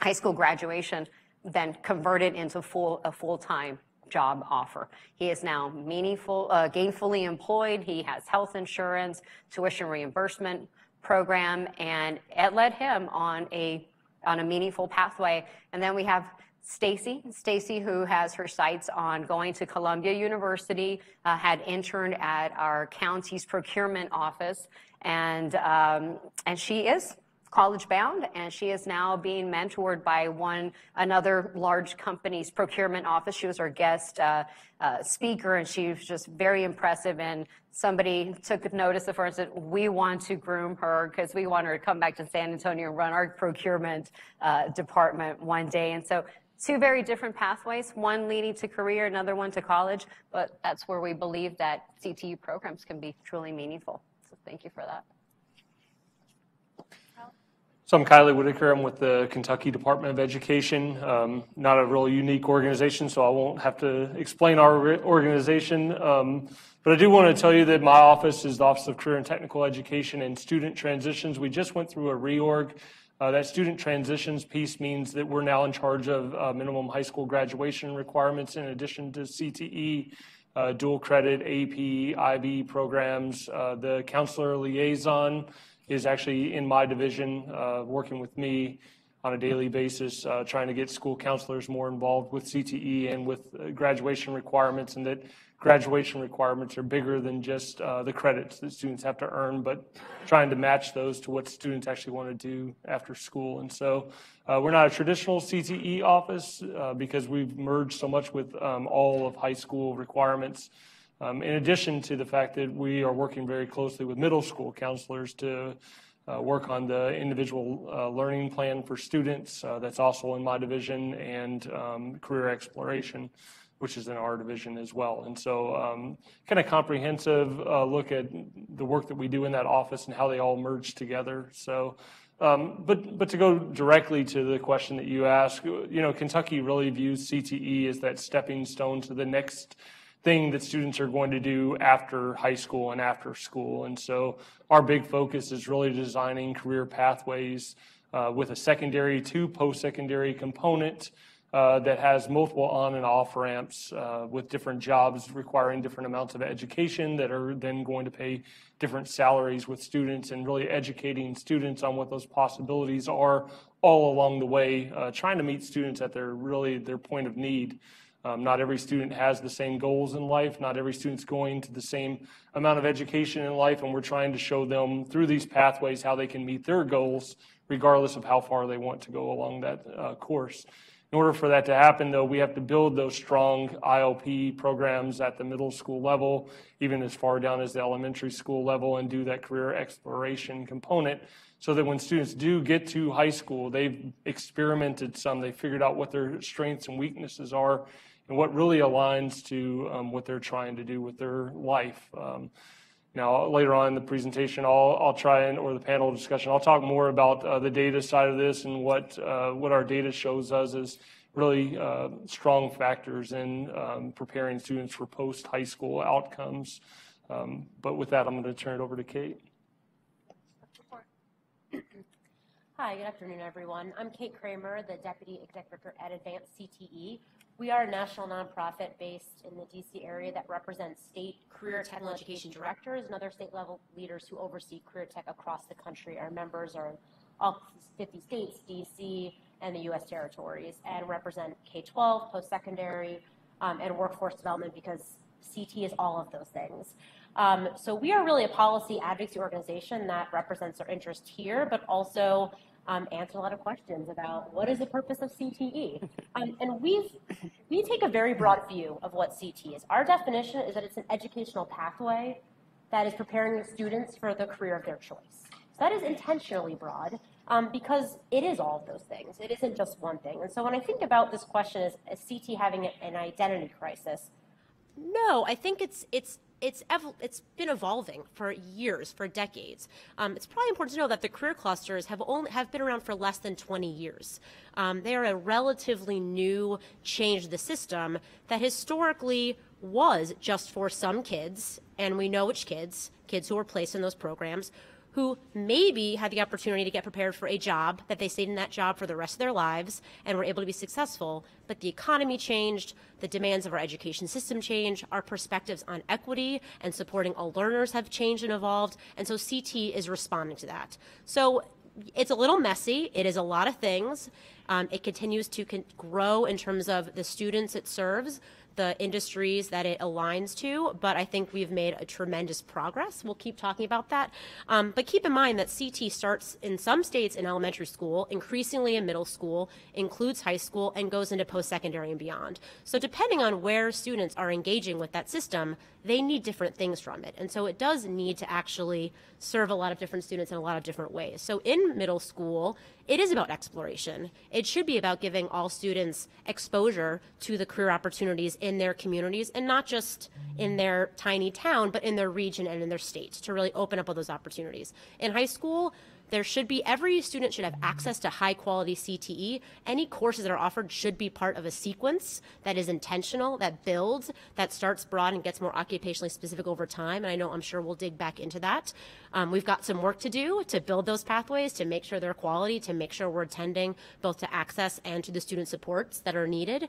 high school graduation, then converted into full, a full-time job offer. He is now meaningful, uh, gainfully employed. He has health insurance, tuition reimbursement program, and it led him on a on a meaningful pathway. And then we have Stacy, Stacy, who has her sights on going to Columbia University, uh, had interned at our county's procurement office, and um, and she is college bound, and she is now being mentored by one another large company's procurement office. She was our guest uh, uh, speaker, and she was just very impressive. And somebody took notice of her and said, "We want to groom her because we want her to come back to San Antonio and run our procurement uh, department one day." And so two very different pathways, one leading to career, another one to college, but that's where we believe that CTE programs can be truly meaningful. So thank you for that. So I'm Kylie Whitaker. I'm with the Kentucky Department of Education. Um, not a real unique organization, so I won't have to explain our organization. Um, but I do want to tell you that my office is the Office of Career and Technical Education and Student Transitions. We just went through a reorg uh, that student transitions piece means that we're now in charge of uh, minimum high school graduation requirements in addition to CTE, uh, dual credit, AP, IB programs. Uh, the counselor liaison is actually in my division, uh, working with me on a daily basis, uh, trying to get school counselors more involved with CTE and with graduation requirements, and that graduation requirements are bigger than just uh, the credits that students have to earn, but trying to match those to what students actually want to do after school. And so uh, we're not a traditional CTE office uh, because we've merged so much with um, all of high school requirements. Um, in addition to the fact that we are working very closely with middle school counselors to uh, work on the individual uh, learning plan for students. Uh, that's also in my division and um, career exploration which is in our division as well. And so, um, kind of comprehensive uh, look at the work that we do in that office and how they all merge together. So, um, but but to go directly to the question that you asked, you know, Kentucky really views CTE as that stepping stone to the next thing that students are going to do after high school and after school. And so, our big focus is really designing career pathways uh, with a secondary to post-secondary component. Uh, that has multiple on and off ramps uh, with different jobs requiring different amounts of education that are then going to pay different salaries with students and really educating students on what those possibilities are all along the way, uh, trying to meet students at their really their point of need. Um, not every student has the same goals in life. Not every student's going to the same amount of education in life, and we're trying to show them through these pathways how they can meet their goals, regardless of how far they want to go along that uh, course. In order for that to happen, though, we have to build those strong ILP programs at the middle school level, even as far down as the elementary school level, and do that career exploration component so that when students do get to high school, they've experimented some, they figured out what their strengths and weaknesses are, and what really aligns to um, what they're trying to do with their life. Um, Now, later on in the presentation, I'll, try and, or the panel discussion, I'll talk more about uh, the data side of this and what, uh, what our data shows us as really uh, strong factors in um, preparing students for post-high school outcomes. Um, but with that, I'm going to turn it over to Kate. Hi, good afternoon, everyone. I'm Kate Kreamer, the Deputy Executive at Advanced CTE. We are a national nonprofit based in the DC area that represents state career technical education directors and other state level leaders who oversee career tech across the country. Our members are all 50 states, DC, and the US territories, and represent K 12, post secondary, um, and workforce development because CT is all of those things. Um, so we are really a policy advocacy organization that represents our interest here, but also um, answer a lot of questions about what is the purpose of CTE. Um, and we've, we take a very broad view of what CT is. Our definition is that it's an educational pathway that is preparing students for the career of their choice. So that is intentionally broad um, because it is all of those things. It isn't just one thing. And so when I think about this question is, as CT having an identity crisis, no, I think it's it's it's it's been evolving for years, for decades. Um, it's probably important to know that the career clusters have only have been around for less than 20 years. Um, they are a relatively new change to the system that historically was just for some kids, and we know which kids, kids who were placed in those programs, who maybe had the opportunity to get prepared for a job that they stayed in that job for the rest of their lives and were able to be successful. But the economy changed, the demands of our education system changed, our perspectives on equity and supporting all learners have changed and evolved. And so CT is responding to that. So it's a little messy. It is a lot of things. Um, it continues to con- grow in terms of the students it serves the industries that it aligns to, but I think we've made a tremendous progress. We'll keep talking about that. Um, but keep in mind that CT starts in some states in elementary school, increasingly in middle school, includes high school, and goes into post secondary and beyond. So, depending on where students are engaging with that system, they need different things from it. And so, it does need to actually serve a lot of different students in a lot of different ways. So, in middle school, it is about exploration. It should be about giving all students exposure to the career opportunities in their communities and not just in their tiny town, but in their region and in their state to really open up all those opportunities. In high school, there should be every student should have access to high quality CTE. Any courses that are offered should be part of a sequence that is intentional, that builds, that starts broad and gets more occupationally specific over time. And I know I'm sure we'll dig back into that. Um, we've got some work to do to build those pathways, to make sure they're quality, to make sure we're attending both to access and to the student supports that are needed.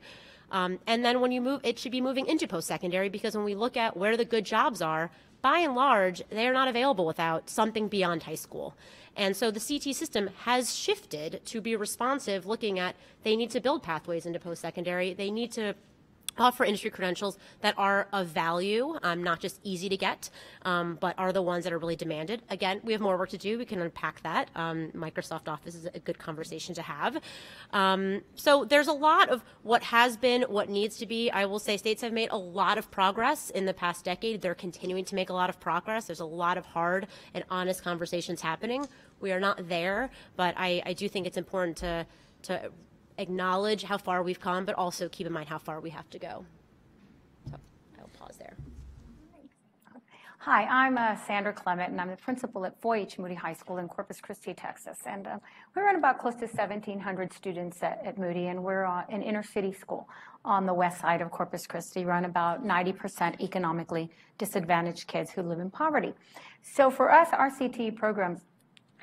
Um, and then when you move, it should be moving into post secondary because when we look at where the good jobs are, by and large, they are not available without something beyond high school. And so the CT system has shifted to be responsive, looking at they need to build pathways into post secondary. They need to offer industry credentials that are of value, um, not just easy to get, um, but are the ones that are really demanded. Again, we have more work to do. We can unpack that. Um, Microsoft Office is a good conversation to have. Um, so there's a lot of what has been, what needs to be. I will say states have made a lot of progress in the past decade. They're continuing to make a lot of progress. There's a lot of hard and honest conversations happening. We are not there, but I, I do think it's important to to acknowledge how far we've come, but also keep in mind how far we have to go. So I'll pause there. Hi, I'm uh, Sandra Clement, and I'm the principal at Foy H. Moody High School in Corpus Christi, Texas. And uh, we run about close to 1,700 students at, at Moody, and we're uh, an inner city school on the west side of Corpus Christi, run about 90% economically disadvantaged kids who live in poverty. So for us, our CTE programs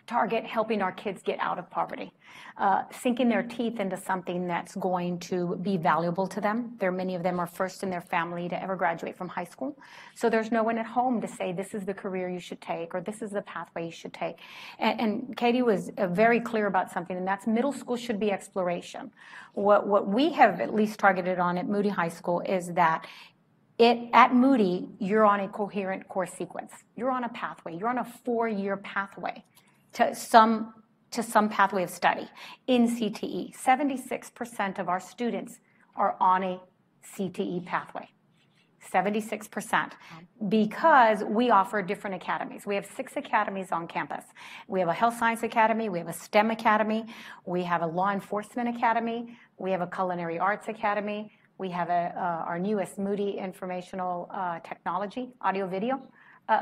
target helping our kids get out of poverty, uh, sinking their teeth into something that's going to be valuable to them. There, many of them are first in their family to ever graduate from high school. So there's no one at home to say, this is the career you should take, or this is the pathway you should take. And, and Katie was uh, very clear about something, and that's middle school should be exploration. What, what we have at least targeted on at Moody High School is that it, at Moody, you're on a coherent course sequence. You're on a pathway. You're on a four-year pathway to some to some pathway of study in CTE. 76% of our students are on a CTE pathway. 76% because we offer different academies. We have six academies on campus. We have a health science academy, we have a STEM academy, we have a law enforcement academy, we have a culinary arts academy, we have a, uh, our newest Moody informational uh, technology, audio video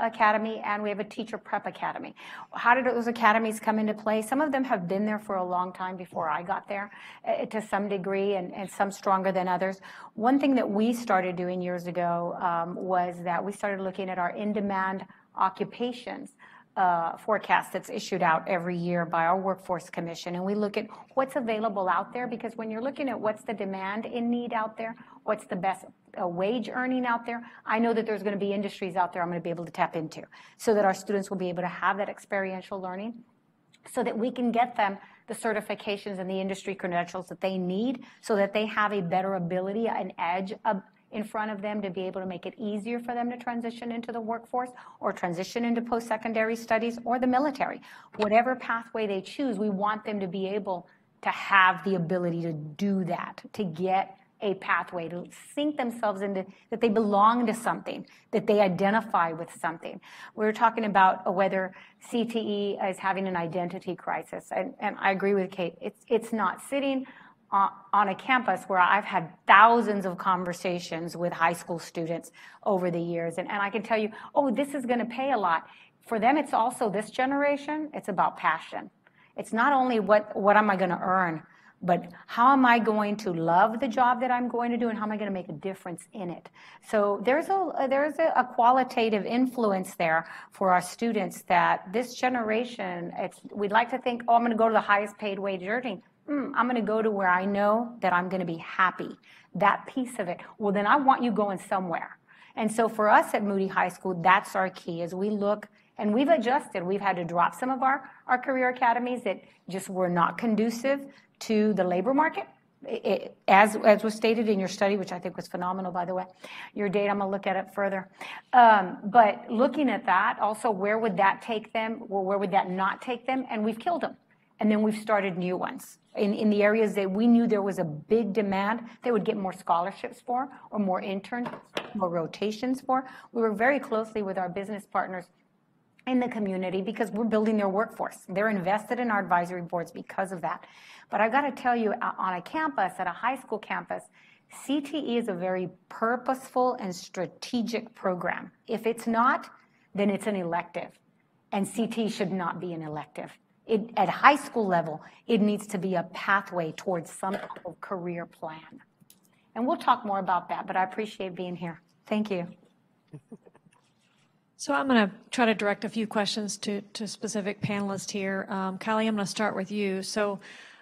Academy and we have a Teacher Prep Academy. How did those academies come into play? Some of them have been there for a long time before I got there uh, to some degree and, and some stronger than others. One thing that we started doing years ago um, was that we started looking at our in-demand occupations uh, forecast that's issued out every year by our Workforce Commission, and we look at what's available out there, because when you're looking at what's the demand in need out there, what's the best uh, wage earning out there, I know that there's gonna be industries out there I'm gonna be able to tap into, so that our students will be able to have that experiential learning, so that we can get them the certifications and the industry credentials that they need, so that they have a better ability, an edge, in front of them to be able to make it easier for them to transition into the workforce or transition into post-secondary studies or the military. Whatever pathway they choose, we want them to be able to have the ability to do that, to get a pathway, to sink themselves into that they belong to something, that they identify with something. We were talking about whether CTE is having an identity crisis, and, and I agree with Kate. It's, it's not. Sitting on a campus where I've had thousands of conversations with high school students over the years. And, and I can tell you, oh, this is going to pay a lot. For them, it's also this generation, it's about passion. It's not only what, what am I going to earn, but how am I going to love the job that I'm going to do and how am I going to make a difference in it? So there's a, there's a, a qualitative influence there for our students that this generation, it's, we'd like to think, oh, I'm going to go to the highest paid wage earning mm, I'm going to go to where I know that I'm going to be happy. That piece of it. Well, then I want you going somewhere. And so for us at Moody High School, that's our key as we look and we've adjusted. We've had to drop some of our, our career academies that just were not conducive to the labor market. It, as, as was stated in your study, which I think was phenomenal, by the way, your data, I'm going to look at it further. Um, but looking at that, also, where would that take them? Or where would that not take them? And we've killed them. And then we've started new ones in, in the areas that we knew there was a big demand, they would get more scholarships for, or more interns, more rotations for. We work very closely with our business partners in the community because we're building their workforce. They're invested in our advisory boards because of that. But I've got to tell you, on a campus, at a high school campus, CTE is a very purposeful and strategic program. If it's not, then it's an elective. And CT should not be an elective. It, at high school level, it needs to be a pathway towards some type of career plan. And we'll talk more about that, but I appreciate being here. Thank you. So I'm going to try to direct a few questions to, to specific panelists here. Um, Kylie, I'm going to start with you. So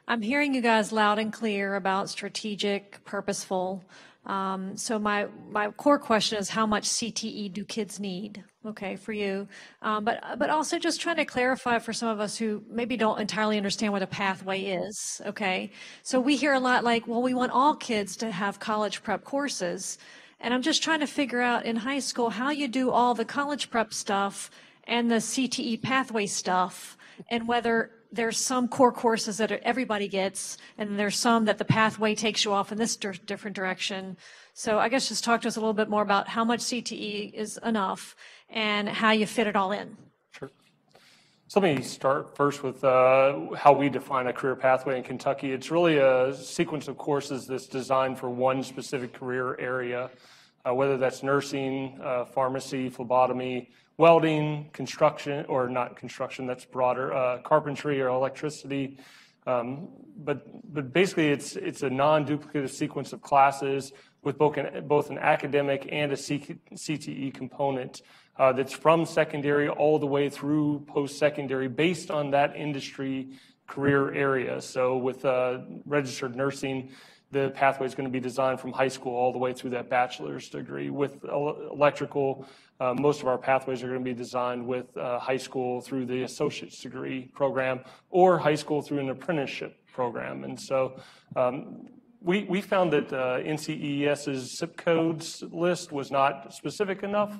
I'm hearing you guys loud and clear about strategic, purposeful. Um, so my my core question is how much CTE do kids need? Okay, for you, um, but but also just trying to clarify for some of us who maybe don't entirely understand what a pathway is. Okay, so we hear a lot like, well, we want all kids to have college prep courses, and I'm just trying to figure out in high school how you do all the college prep stuff and the CTE pathway stuff, and whether there's some core courses that everybody gets, and there's some that the pathway takes you off in this di- different direction. So I guess just talk to us a little bit more about how much CTE is enough and how you fit it all in. So let me start first with uh, how we define a career pathway in Kentucky. It's really a sequence of courses that's designed for one specific career area, uh, whether that's nursing, uh, pharmacy, phlebotomy, welding, construction, or not construction, that's broader, uh, carpentry or electricity. Um, but, but basically, it's, it's a non-duplicative sequence of classes with both an, both an academic and a CTE component uh, that's from secondary all the way through post-secondary based on that industry career area. So with uh, registered nursing, the pathway is going to be designed from high school all the way through that bachelor's degree. With electrical, uh, most of our pathways are going to be designed with uh, high school through the associate's degree program or high school through an apprenticeship program. And so um, we, we found that uh, NCES's CIP codes list was not specific enough.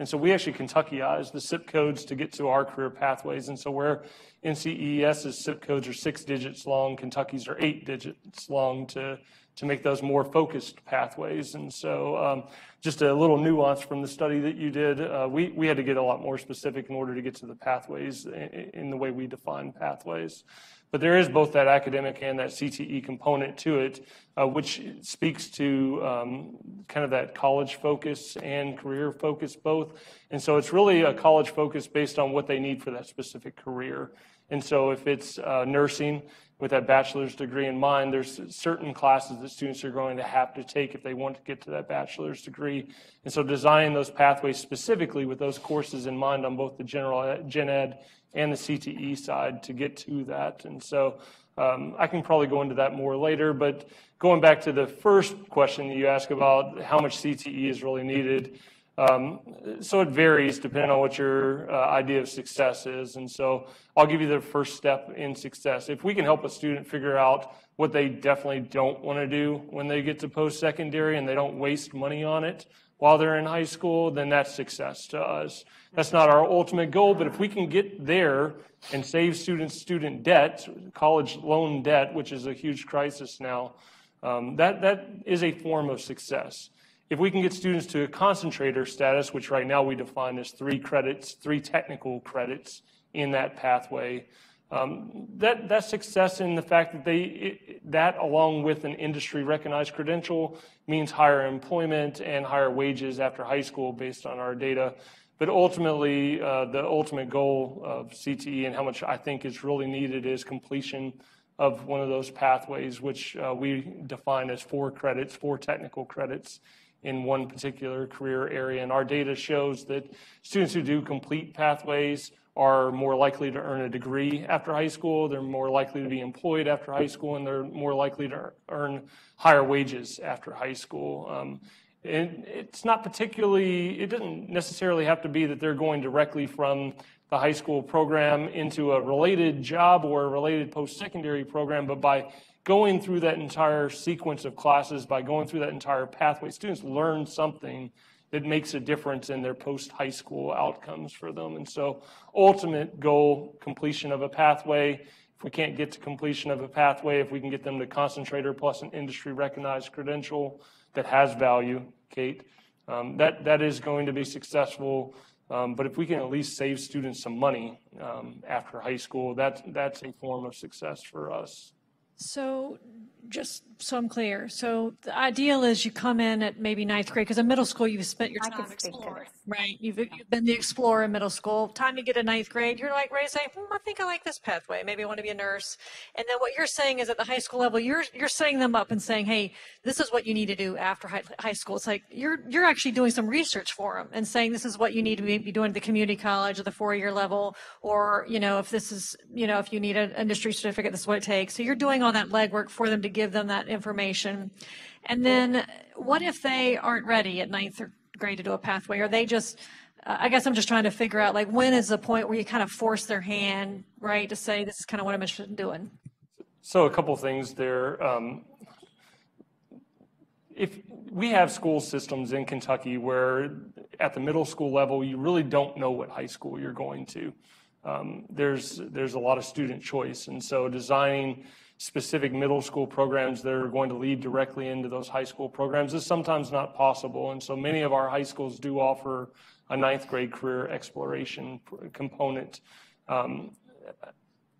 And so we actually Kentuckyized the CIP codes to get to our career pathways. And so where NCES's CIP codes are six digits long, Kentucky's are eight digits long to, to make those more focused pathways. And so um, just a little nuance from the study that you did, uh, we, we had to get a lot more specific in order to get to the pathways in, in the way we define pathways. But there is both that academic and that CTE component to it, uh, which speaks to um, kind of that college focus and career focus both. And so it's really a college focus based on what they need for that specific career. And so if it's uh, nursing with that bachelor's degree in mind, there's certain classes that students are going to have to take if they want to get to that bachelor's degree. And so designing those pathways specifically with those courses in mind on both the general gen ed and the CTE side to get to that. And so um, I can probably go into that more later, but going back to the first question that you asked about how much CTE is really needed. Um, so it varies depending on what your uh, idea of success is. And so I'll give you the first step in success. If we can help a student figure out what they definitely don't want to do when they get to post secondary and they don't waste money on it, while they're in high school, then that's success to us. That's not our ultimate goal, but if we can get there and save students student debt, college loan debt, which is a huge crisis now, um, that, that is a form of success. If we can get students to a concentrator status, which right now we define as three credits, three technical credits in that pathway, um, that, that success in the fact that they, it, that along with an industry recognized credential means higher employment and higher wages after high school based on our data. But ultimately, uh, the ultimate goal of CTE and how much I think is really needed is completion of one of those pathways, which uh, we define as four credits, four technical credits in one particular career area. And our data shows that students who do complete pathways are more likely to earn a degree after high school, they're more likely to be employed after high school, and they're more likely to earn higher wages after high school. Um, and it's not particularly, it doesn't necessarily have to be that they're going directly from the high school program into a related job or a related post secondary program, but by going through that entire sequence of classes, by going through that entire pathway, students learn something that makes a difference in their post high school outcomes for them. And so, ultimate goal completion of a pathway. If we can't get to completion of a pathway, if we can get them to concentrator plus an industry recognized credential that has value, Kate, um, that, that is going to be successful. Um, but if we can at least save students some money um, after high school, that, that's a form of success for us. So just so I'm clear, so the ideal is you come in at maybe ninth grade, because in middle school, you've spent your I time can speak to exploring, right? You've, you've been the explorer in middle school. Time you get to ninth grade, you're like ready to say, hmm, I think I like this pathway. Maybe I want to be a nurse. And then what you're saying is at the high school level, you're, you're setting them up and saying, hey, this is what you need to do after high, high school. It's like you're, you're actually doing some research for them and saying this is what you need to be, doing at the community college or the four-year level, or, you know, if this is, you know, if you need an industry certificate, this is what it takes. So you're doing all that legwork for them to give them that information. And then what if they aren't ready at ninth grade to do a pathway? Are they just, uh, I guess I'm just trying to figure out like when is the point where you kind of force their hand, right, to say this is kind of what I'm interested in doing? So a couple things there. Um, if we have school systems in Kentucky where at the middle school level you really don't know what high school you're going to. Um, there's there's a lot of student choice, and so designing specific middle school programs that are going to lead directly into those high school programs is sometimes not possible. And so many of our high schools do offer a ninth grade career exploration component. Um,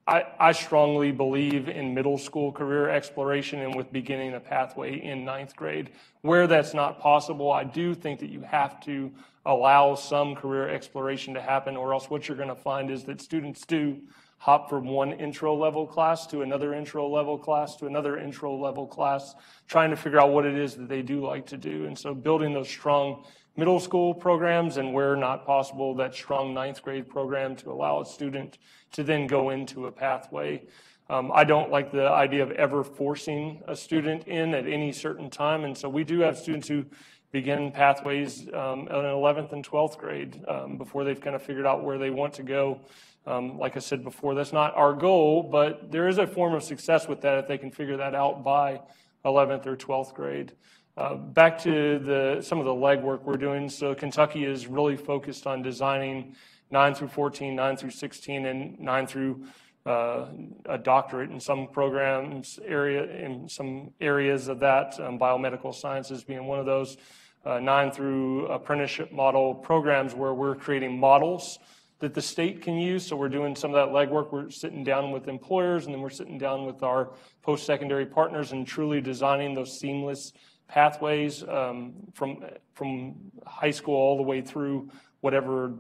I, I, strongly believe in middle school career exploration and with beginning a pathway in ninth grade. Where that's not possible, I do think that you have to allow some career exploration to happen, or else what you're going to find is that students do hop from one intro level class to another intro level class to another intro level class, trying to figure out what it is that they do like to do. And so building those strong middle school programs and where not possible, that strong ninth grade program to allow a student to then go into a pathway. Um, I don't like the idea of ever forcing a student in at any certain time. And so we do have students who begin pathways um, in 11th and 12th grade um, before they've kind of figured out where they want to go. Um, like I said before, that's not our goal, but there is a form of success with that if they can figure that out by 11th or 12th grade. Uh, back to the, some of the legwork we're doing. So Kentucky is really focused on designing 9 through 14, 9 through 16, and 9 through uh, a doctorate in some programs area in some areas of that, um, biomedical sciences being one of those. Uh, nine through apprenticeship model programs where we're creating models that the state can use. So we're doing some of that legwork. We're sitting down with employers and then we're sitting down with our post-secondary partners and truly designing those seamless pathways um, from from high school all the way through whatever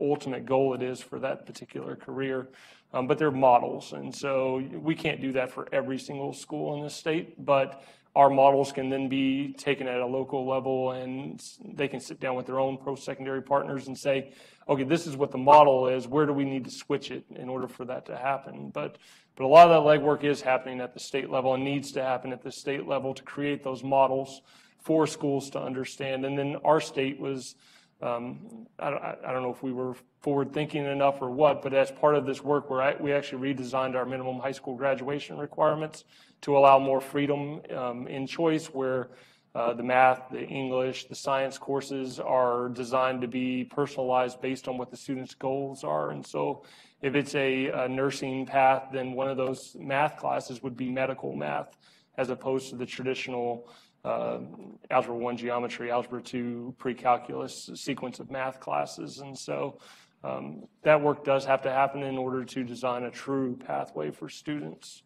ultimate goal it is for that particular career. Um, but they're models, and so we can't do that for every single school in the state. But our models can then be taken at a local level, and they can sit down with their own post-secondary partners and say, okay, this is what the model is. Where do we need to switch it in order for that to happen? But but a lot of that legwork is happening at the state level and needs to happen at the state level to create those models for schools to understand. And then our state was um, I, I, don't know if we were forward thinking enough or what, but as part of this work, where we actually redesigned our minimum high school graduation requirements to allow more freedom um, in choice, where uh, the math, the English, the science courses are designed to be personalized based on what the student's goals are. And so, if it's a, a nursing path, then one of those math classes would be medical math, as opposed to the traditional uh, Algebra 1 geometry, Algebra 2 pre-calculus sequence of math classes. And so um, that work does have to happen in order to design a true pathway for students.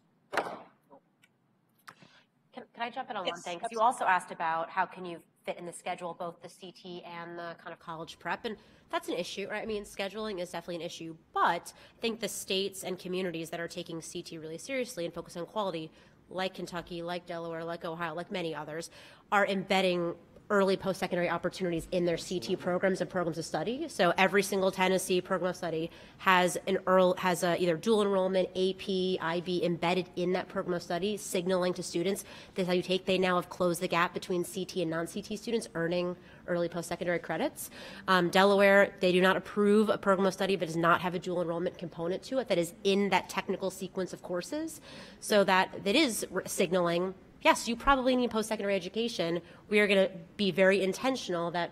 Can, can I jump in on yes, one thing? Because you also asked about how can you fit in the schedule both the CT and the kind of college prep, and that's an issue, right? I mean, scheduling is definitely an issue, but I think the states and communities that are taking CT really seriously and focus on quality like Kentucky, like Delaware, like Ohio, like many others, are embedding early post-secondary opportunities in their CT programs and programs of study. So every single Tennessee program of study has an early, has a either dual enrollment, AP, IB embedded in that program of study, signaling to students that's how you take. They now have closed the gap between CT and non-CT students earning early post-secondary credits. Um, Delaware, they do not approve a program of study but does not have a dual enrollment component to it that is in that technical sequence of courses, so that that is signaling yes, you probably need post-secondary education. We are going to be very intentional that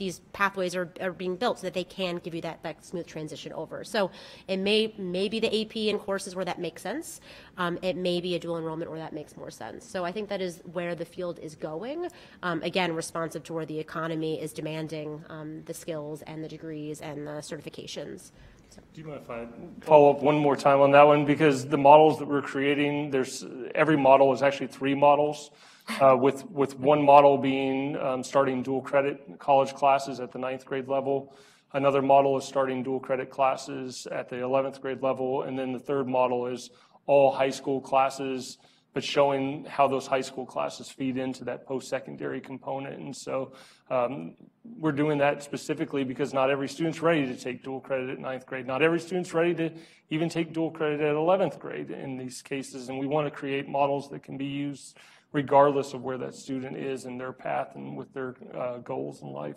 these pathways are, are being built so that they can give you that, that smooth transition over. So it may, may be the AP in courses where that makes sense. Um, it may be a dual enrollment where that makes more sense. So I think that is where the field is going. Um, again, responsive to where the economy is demanding um, the skills and the degrees and the certifications. Do you mind if I follow up one more time on that one? Because the models that we're creating, there's every model is actually three models, uh, with with one model being um, starting dual credit college classes at the ninth grade level. Another model is starting dual credit classes at the 11th grade level, and then the third model is all high school classes but showing how those high school classes feed into that post-secondary component. And so um, we're doing that specifically because not every student's ready to take dual credit at ninth grade. Not every student's ready to even take dual credit at 11th grade in these cases. And we want to create models that can be used regardless of where that student is in their path and with their uh, goals in life.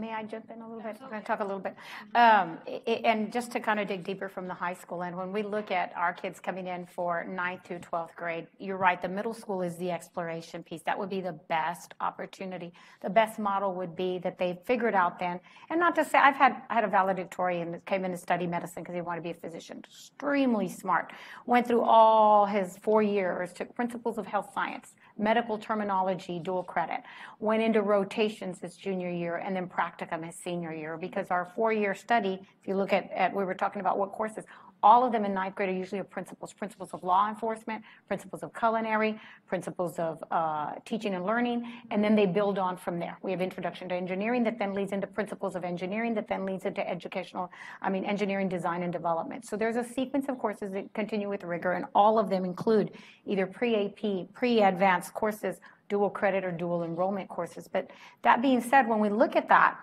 May I jump in a little bit? I'm going to talk a little bit. Um, and just to kind of dig deeper from the high school end, when we look at our kids coming in for ninth to 12th grade, you're right, the middle school is the exploration piece. That would be the best opportunity. The best model would be that they figured out then, and not to say, I've had, I had a valedictorian that came in to study medicine because he wanted to be a physician, extremely smart, went through all his four years, took principles of health science, medical terminology, dual credit, went into rotations his junior year, and then practicum his senior year. Because our four-year study, if you look at, at we were talking about what courses, all of them in ninth grade are usually of principles, principles of law enforcement, principles of culinary, principles of uh, teaching and learning, and then they build on from there. We have introduction to engineering that then leads into principles of engineering that then leads into educational, I mean, engineering design and development. So there's a sequence of courses that continue with rigor, and all of them include either pre-AP, pre-advanced courses, dual credit or dual enrollment courses. But that being said, when we look at that,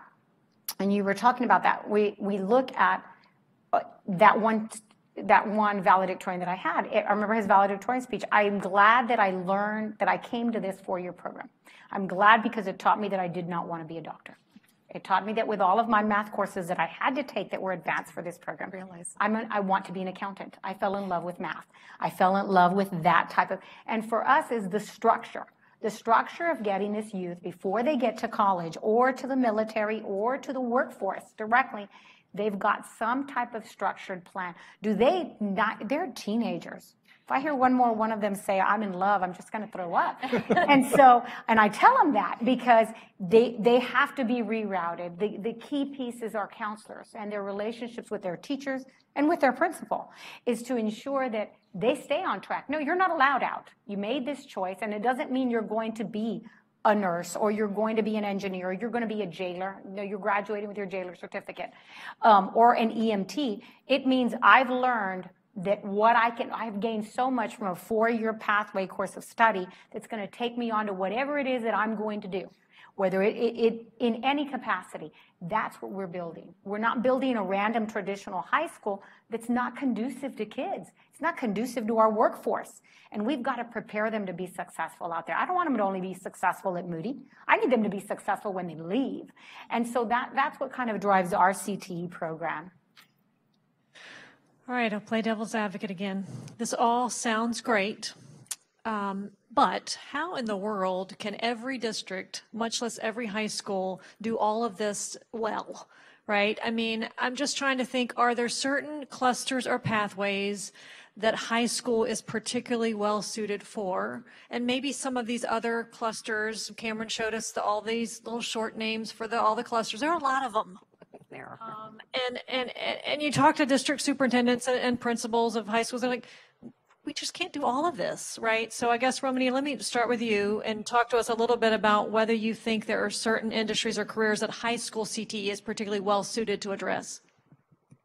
and you were talking about that, we, we look at uh, that one that one valedictorian that I had. I remember his valedictorian speech. I'm glad that I learned that I came to this four-year program. I'm glad because it taught me that I did not want to be a doctor. It taught me that with all of my math courses that I had to take that were advanced for this program, Realize. I'm an, I want to be an accountant. I fell in love with math. I fell in love with that type of, and for us is the structure. The structure of getting this youth before they get to college or to the military or to the workforce directly They've got some type of structured plan. Do they not, they're teenagers. If I hear one more one of them say, I'm in love, I'm just going to throw up. and so, and I tell them that because they, they have to be rerouted. The, the key piece is our counselors and their relationships with their teachers and with their principal is to ensure that they stay on track. No, you're not allowed out. You made this choice, and it doesn't mean you're going to be a nurse or you're going to be an engineer, or you're going to be a jailer. No, you're graduating with your jailer certificate um, or an EMT. It means I've learned that what I can, I've gained so much from a four year pathway course of study that's going to take me on to whatever it is that I'm going to do, whether it, it, it, in any capacity. That's what we're building. We're not building a random traditional high school that's not conducive to kids. It's not conducive to our workforce. And we've got to prepare them to be successful out there. I don't want them to only be successful at Moody. I need them to be successful when they leave. And so that, that's what kind of drives our CTE program. All right, I'll play devil's advocate again. This all sounds great. Um, but how in the world can every district, much less every high school, do all of this well? Right? I mean, I'm just trying to think are there certain clusters or pathways that high school is particularly well suited for? And maybe some of these other clusters, Cameron showed us the, all these little short names for the, all the clusters. There are a lot of them there. Um, and, and, and you talk to district superintendents and, and principals of high schools, they're like, we just can't do all of this, right? So I guess, Romani, let me start with you and talk to us a little bit about whether you think there are certain industries or careers that high school CTE is particularly well suited to address.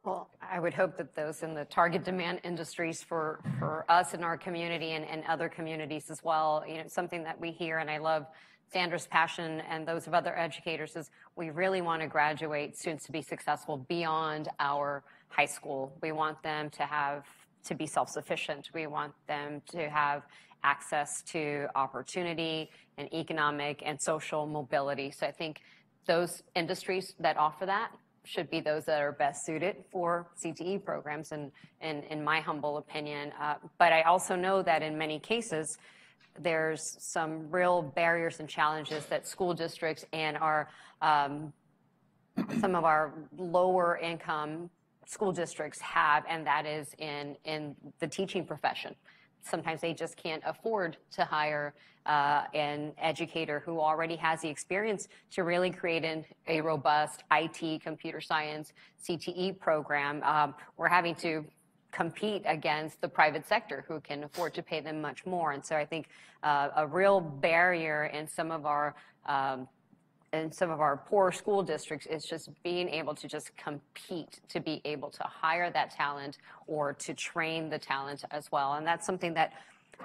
Well, I would hope that those in the target demand industries for, for us in our community and, and other communities as well, you know, something that we hear and I love Sandra's passion and those of other educators is we really want to graduate students to be successful beyond our high school. We want them to have to be self-sufficient. We want them to have access to opportunity and economic and social mobility. So I think those industries that offer that should be those that are best suited for CTE programs, and in my humble opinion. Uh, but I also know that in many cases, there's some real barriers and challenges that school districts and our um, some of our lower income school districts have, and that is in in the teaching profession. Sometimes they just can't afford to hire uh, an educator who already has the experience to really create an, a robust IT, computer science, CTE program. Um, we're having to compete against the private sector who can afford to pay them much more. And so I think uh, a real barrier in some of our um, in some of our poor school districts is just being able to just compete to be able to hire that talent or to train the talent as well. And that's something that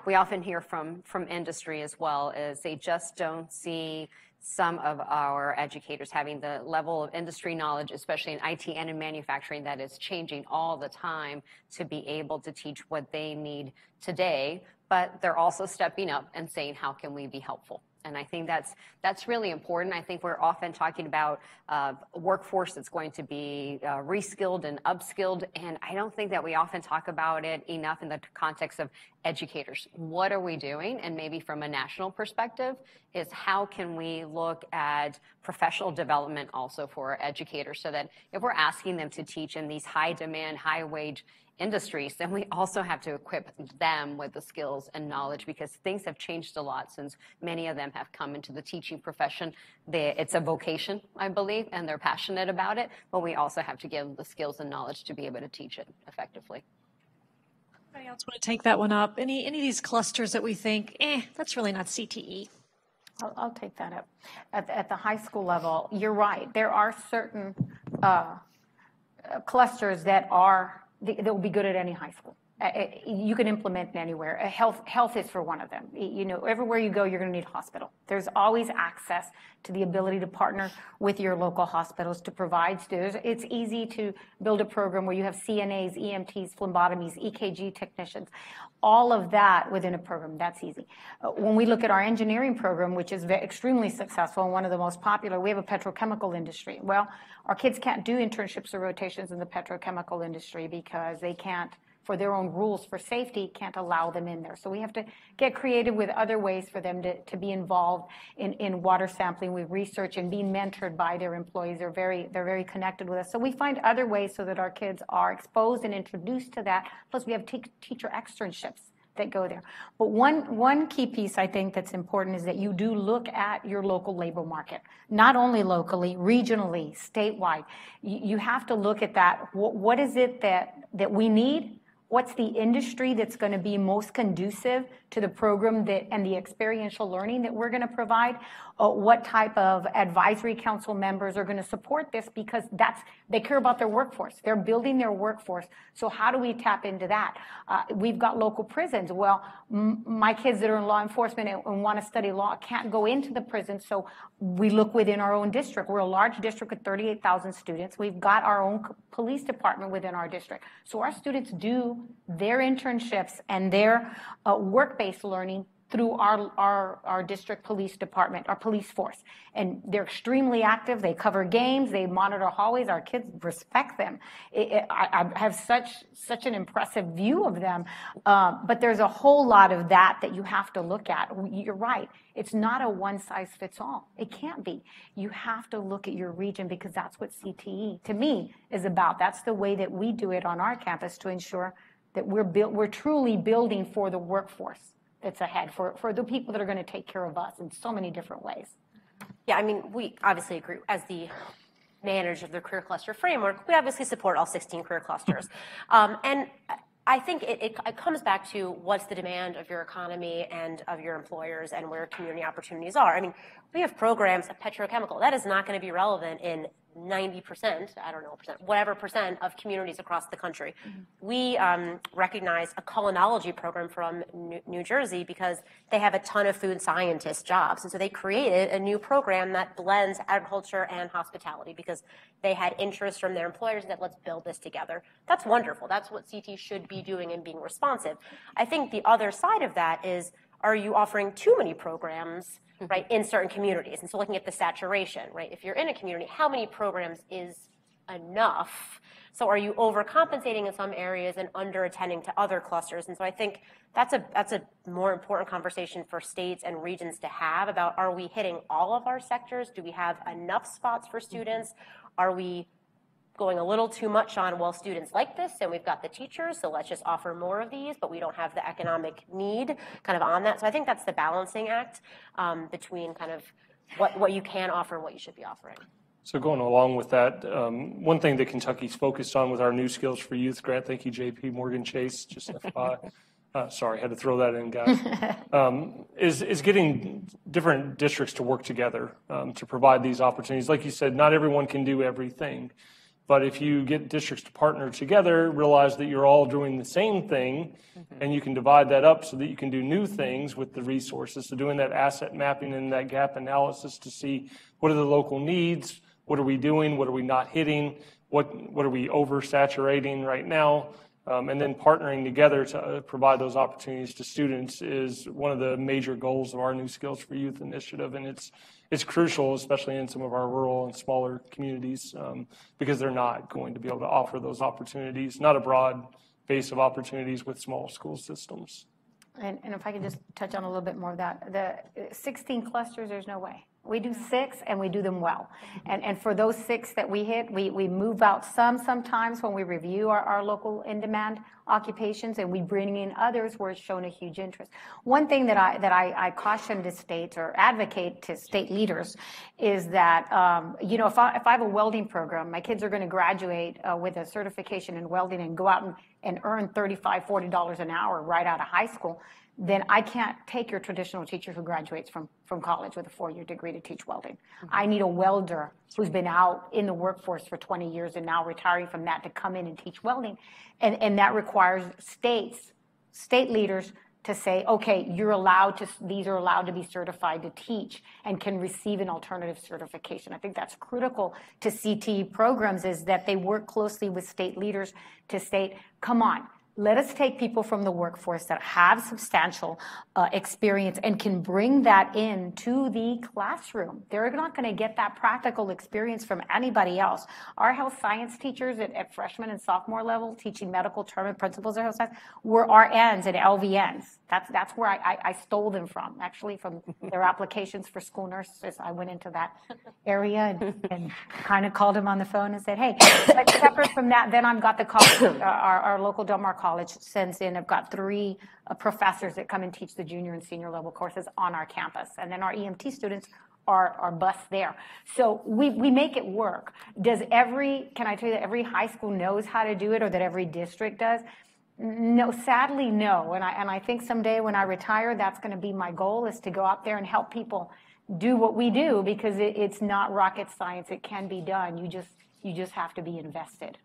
we often hear from from industry as well is they just don't see some of our educators having the level of industry knowledge, especially in IT and in manufacturing, that is changing all the time to be able to teach what they need today. But they're also stepping up and saying, how can we be helpful? And I think that's that's really important. I think we're often talking about uh, a workforce that's going to be uh, reskilled and upskilled, and I don't think that we often talk about it enough in the context of educators. What are we doing? And maybe from a national perspective, is how can we look at professional development also for educators, so that if we're asking them to teach in these high demand, high wage industries, then we also have to equip them with the skills and knowledge because things have changed a lot since many of them have come into the teaching profession. They, it's a vocation, I believe, and they're passionate about it, but we also have to give them the skills and knowledge to be able to teach it effectively. Anybody else want to take that one up? Any, any of these clusters that we think, eh, that's really not CTE? I'll, I'll take that up. At, at, the high school level, you're right. There are certain uh, clusters that are that will be good at any high school. Uh, uh, you can implement anywhere. Uh, health, health is for one of them. You know, everywhere you go, you're going to need a hospital. There's always access to the ability to partner with your local hospitals to provide students. It's easy to build a program where you have CNAs, EMTs, phlebotomies, EKG technicians, all of that within a program. That's easy. When we look at our engineering program, which is extremely successful and one of the most popular, we have a petrochemical industry. Well, our kids can't do internships or rotations in the petrochemical industry because they can't for their own rules for safety, can't allow them in there. So we have to get creative with other ways for them to, to be involved in, in water sampling with research and being mentored by their employees. They're very, they're very connected with us. So we find other ways so that our kids are exposed and introduced to that. Plus we have te- teacher externships that go there. But one, one key piece I think that's important is that you do look at your local labor market, not only locally, regionally, statewide. You, you have to look at that. What, what is it that, that we need? What's the industry that's going to be most conducive to the program that, and the experiential learning that we're going to provide? Uh, what type of advisory council members are going to support this? Because that's they care about their workforce. They're building their workforce. So how do we tap into that? Uh, we've got local prisons. Well, my kids that are in law enforcement and, and want to study law can't go into the prison. So we look within our own district. We're a large district with 38,000 students. We've got our own police department within our district. So our students do their internships and their uh, work-based learning through our, our, our district police department, our police force. And they're extremely active. They cover games. They monitor hallways. Our kids respect them. It, it, I, I, have such, such an impressive view of them. Uh, but there's a whole lot of that that you have to look at. You're right. It's not a one size fits all. It can't be. You have to look at your region because that's what CTE, to me, is about. That's the way that we do it on our campus to ensure that we're, build, we're truly building for the workforce that's ahead for, for the people that are going to take care of us in so many different ways. Yeah, I mean, we obviously agree as the manager of the career cluster framework, we obviously support all 16 career clusters. Um, and I think it, it, it, comes back to what's the demand of your economy and of your employers and where community opportunities are. I mean, we have programs of petrochemical. That is not going to be relevant in 90%, I don't know, percent, whatever percent of communities across the country. Mm-hmm. We um, recognize a culinology program from New, New, Jersey because they have a ton of food scientist jobs. And so they created a new program that blends agriculture and hospitality because they had interest from their employers that let's build this together. That's wonderful. That's what CT should be doing and being responsive. I think the other side of that is are you offering too many programs? Mm-hmm. right, in certain communities. And so looking at the saturation, right? If you're in a community, how many programs is enough? So are you overcompensating in some areas and under attending to other clusters? And so I think that's a that's a more important conversation for states and regions to have about are we hitting all of our sectors? Do we have enough spots for students? Are we going a little too much on, well, students like this, and we've got the teachers, so let's just offer more of these, but we don't have the economic need kind of on that. So I think that's the balancing act um, between kind of what, what you can offer and what you should be offering. So going along with that, um, one thing that Kentucky's focused on with our new Skills for Youth grant, thank you, JP Morgan Chase, just FYI. Uh, sorry, had to throw that in, guys. Um, is is getting different districts to work together um, to provide these opportunities. Like you said, not everyone can do everything. But if you get districts to partner together, realize that you're all doing the same thing, mm-hmm. and you can divide that up so that you can do new things with the resources. So doing that asset mapping and that gap analysis to see what are the local needs, what are we doing, what are we not hitting, what what are we oversaturating right now, um, and then partnering together to uh, provide those opportunities to students is one of the major goals of our New Skills for Youth initiative, and it's it's crucial, especially in some of our rural and smaller communities, um, because they're not going to be able to offer those opportunities, not a broad base of opportunities with small school systems. And, and if I could just touch on a little bit more of that, the 16 clusters, there's no way. We do six and we do them well. And, and for those six that we hit, we, we move out some sometimes when we review our, our local in-demand occupations and we bring in others where it's shown a huge interest. One thing that I, that I, I caution to states or advocate to state leaders is that, um, you know, if I, if I have a welding program, my kids are going to graduate uh, with a certification in welding and go out and, and earn $35, $40 an hour right out of high school then I can't take your traditional teacher who graduates from, from college with a four-year degree to teach welding. Mm-hmm. I need a welder who's been out in the workforce for 20 years and now retiring from that to come in and teach welding. And, and that requires states, state leaders to say, okay, you're allowed to, these are allowed to be certified to teach and can receive an alternative certification. I think that's critical to CTE programs is that they work closely with state leaders to state, come on, let us take people from the workforce that have substantial uh, experience and can bring that in to the classroom. They're not going to get that practical experience from anybody else. Our health science teachers at, at freshman and sophomore level teaching medical term and principles of health science were RNs and LVNs. That's, that's where I, I, I stole them from, actually, from their applications for school nurses. I went into that area and, and kind of called them on the phone and said, hey, but separate from that, then I've got the college, uh, our, our local Del Mar College sends in, I've got three uh, professors that come and teach the junior and senior level courses on our campus. And then our EMT students are, are bused there. So we, we make it work. Does every, can I tell you that every high school knows how to do it or that every district does? No, sadly, no. And I, and I think someday when I retire, that's going to be my goal is to go out there and help people do what we do because it, it's not rocket science. It can be done. You just, you just have to be invested.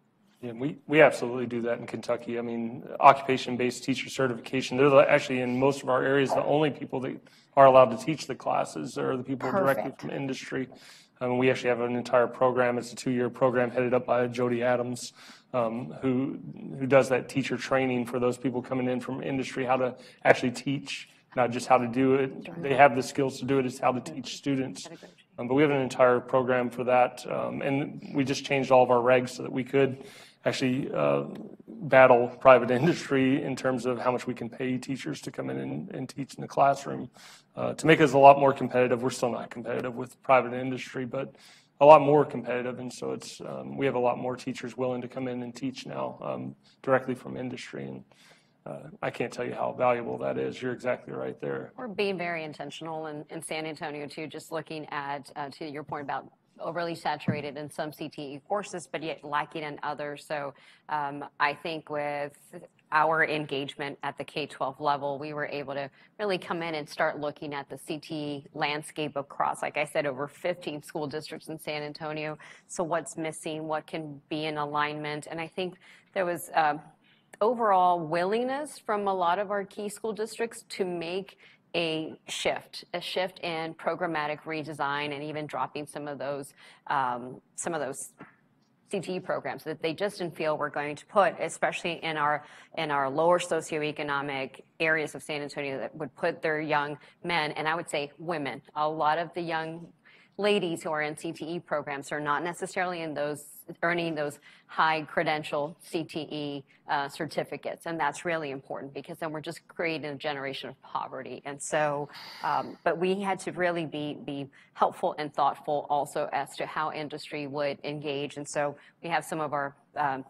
Yeah, we, we absolutely do that in Kentucky. I mean, occupation-based teacher certification, they're the- actually in most of our areas, the only people that are allowed to teach the classes are the people directly from industry. Um, we actually have an entire program. It's a two-year program headed up by Jody Adams, um, who, who does that teacher training for those people coming in from industry, how to actually teach, not just how to do it. They have the skills to do it, it's how to teach students. Um, But we have an entire program for that. um, And we just changed all of our regs so that we could actually uh, battle private industry in terms of how much we can pay teachers to come in and, and teach in the classroom. Uh, to make us a lot more competitive, we're still not competitive with private industry, but a lot more competitive. And so it's, um, we have a lot more teachers willing to come in and teach now um, directly from industry. And uh, I can't tell you how valuable that is. You're exactly right there. We're being very intentional in, in San Antonio too, just looking at, uh, to your point about overly saturated in some CTE courses, but yet lacking in others. So um, I think with our engagement at the K-12 level, we were able to really come in and start looking at the CTE landscape across, like I said, over 15 school districts in San Antonio. So what's missing? What can be in alignment? And I think there was um, overall willingness from a lot of our key school districts to make a shift, a shift in programmatic redesign and even dropping some of those, um, some of those CTE programs that they just didn't feel were going to put, especially in our in our lower socioeconomic areas of San Antonio, that would put their young men and I would say women. A lot of the young ladies who are in CTE programs are not necessarily in those earning those high credential CTE uh, certificates, and that's really important because then we're just creating a generation of poverty. And so, um, but we had to really be be helpful and thoughtful also as to how industry would engage. And so we have some of our um,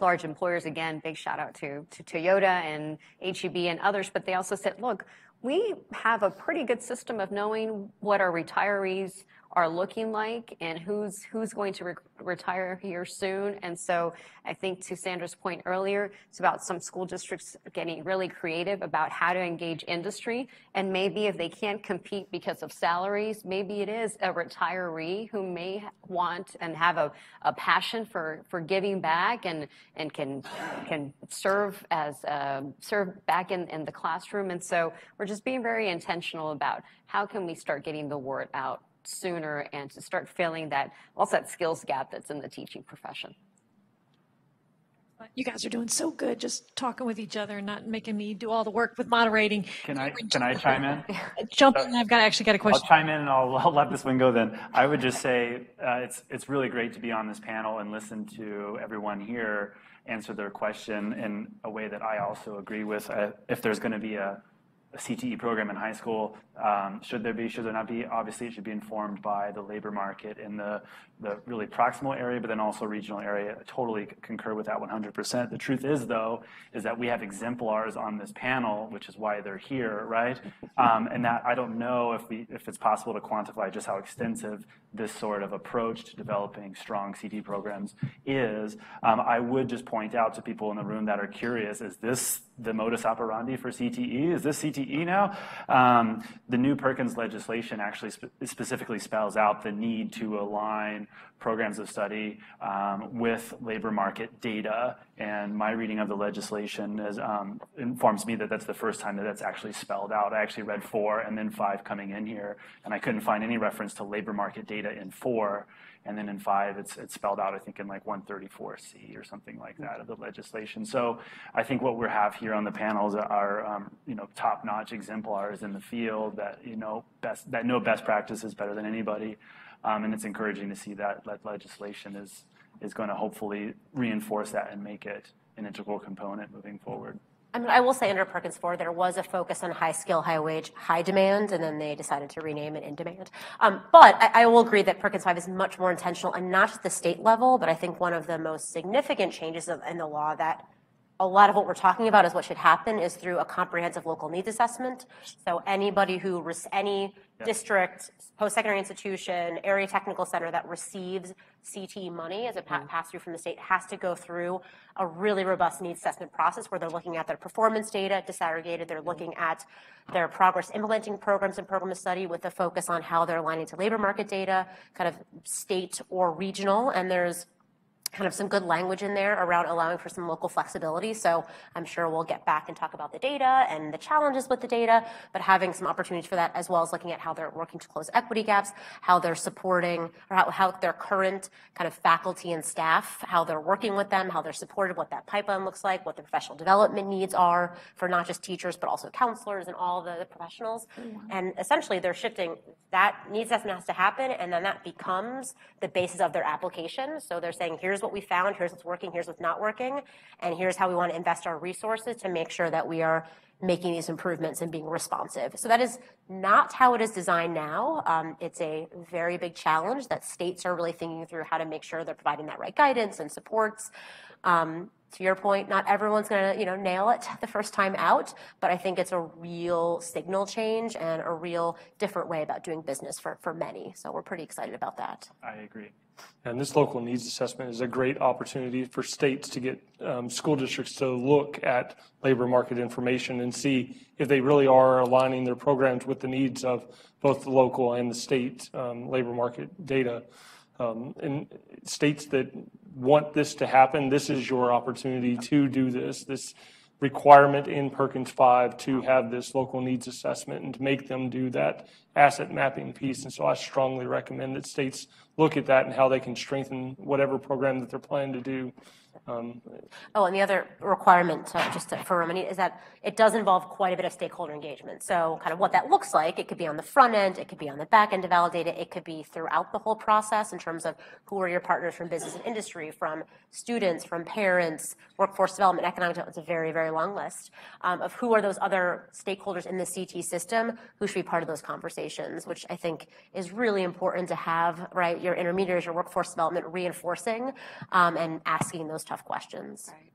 large employers again. Big shout out to to Toyota and HEB and others, but they also said, look. We have a pretty good system of knowing what our retirees are looking like and who's who's going to re- retire here soon. And so I think to Sandra's point earlier, it's about some school districts getting really creative about how to engage industry. And maybe if they can't compete because of salaries, maybe it is a retiree who may want and have a, a passion for, for giving back and, and can can serve as um, serve back in, in the classroom. And so we're just being very intentional about how can we start getting the word out sooner and to start filling that also that skills gap that's in the teaching profession. You guys are doing so good, just talking with each other and not making me do all the work with moderating. Can I, can I chime in? Jump in, I've got, actually got a I'll question. chime in and I'll, I'll let this one go then. I would just say uh, it's, it's really great to be on this panel and listen to everyone here answer their question in a way that I also agree with. Uh, if there's going to be a, a CTE program in high school, um, should there be, should there not be? Obviously, it should be informed by the labor market in the, the really proximal area, but then also regional area. I totally concur with that 100%. The truth is, though, is that we have exemplars on this panel, which is why they're here, right? Um, and that I don't know if we, if it's possible to quantify just how extensive this sort of approach to developing strong CT programs is. Um, I would just point out to people in the room that are curious: Is this the modus operandi for CTE? Is this CTE now? Um, the new Perkins legislation actually spe- specifically spells out the need to align programs of study um, with labor market data. And my reading of the legislation is, um, informs me that that's the first time that that's actually spelled out. I actually read four and then five coming in here, and I couldn't find any reference to labor market data in four. And then in five, it's, it's spelled out, I think, in like 134C or something like that of the legislation. So I think what we have here on the panels are, um, you know, top-notch exemplars in the field that, you know, best, that know best practices better than anybody. Um, and it's encouraging to see that, legislation is, is going to hopefully reinforce that and make it an integral component moving forward. I mean, I will say under Perkins 4, there was a focus on high skill, high wage, high demand, and then they decided to rename it in demand. Um, but I, I, will agree that Perkins 5 is much more intentional and not just the state level, but I think one of the most significant changes of, in the law that a lot of what we're talking about is what should happen is through a comprehensive local needs assessment. So anybody who, any district, post-secondary institution, area technical center that receives CTE money as a mm-hmm. pass-through from the state has to go through a really robust needs assessment process where they're looking at their performance data disaggregated. They're looking at their progress implementing programs and program of study with a focus on how they're aligning to labor market data, kind of state or regional. And there's kind of some good language in there around allowing for some local flexibility. So I'm sure we'll get back and talk about the data and the challenges with the data, but having some opportunities for that as well as looking at how they're working to close equity gaps, how they're supporting or how, how their current kind of faculty and staff, how they're working with them, how they're supported, what that pipeline looks like, what the professional development needs are for not just teachers, but also counselors and all the, the professionals. Mm-hmm. And essentially they're shifting that needs assessment has to happen and then that becomes the basis of their application. So they're saying, here's what we found, here's what's working, here's what's not working, and here's how we want to invest our resources to make sure that we are making these improvements and being responsive. So that is not how it is designed now. Um, it's a very big challenge that states are really thinking through how to make sure they're providing that right guidance and supports. Um, to your point, not everyone's going to, you know, nail it the first time out, but I think it's a real signal change and a real different way about doing business for, for many. So we're pretty excited about that. I agree. And this local needs assessment is a great opportunity for states to get um, school districts to look at labor market information and see if they really are aligning their programs with the needs of both the local and the state um, labor market data. Um, in states that want this to happen, this is your opportunity to do this. This requirement in Perkins 5 to have this local needs assessment and to make them do that asset mapping piece. And so I strongly recommend that states look at that and how they can strengthen whatever program that they're planning to do oh, and the other requirement, uh, just for Romanita, is that it does involve quite a bit of stakeholder engagement. So, kind of what that looks like, it could be on the front end, it could be on the back end to validate it, it could be throughout the whole process in terms of who are your partners from business and industry, from students, from parents, workforce development, economic development. It's a very, very long list um, of who are those other stakeholders in the CT system who should be part of those conversations, which I think is really important to have, right? Your intermediaries, your workforce development reinforcing um, and asking those tough questions. Right.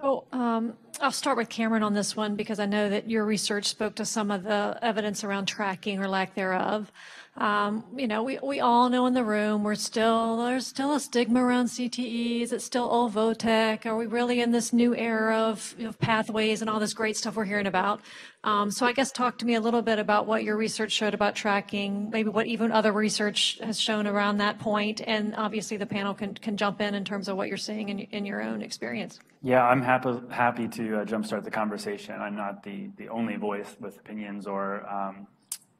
So um, I'll start with Cameron on this one because I know that your research spoke to some of the evidence around tracking or lack thereof. Um, you know, we, we all know in the room we're still there's still a stigma around CTE. Is it still old vo-tech? Are we really in this new era of, of pathways and all this great stuff we're hearing about? Um, so I guess talk to me a little bit about what your research showed about tracking, maybe what even other research has shown around that point, and obviously the panel can, can jump in in terms of what you're seeing in, in your own experience. Yeah, I'm happy happy to uh, jumpstart the conversation. I'm not the the only voice with opinions or um,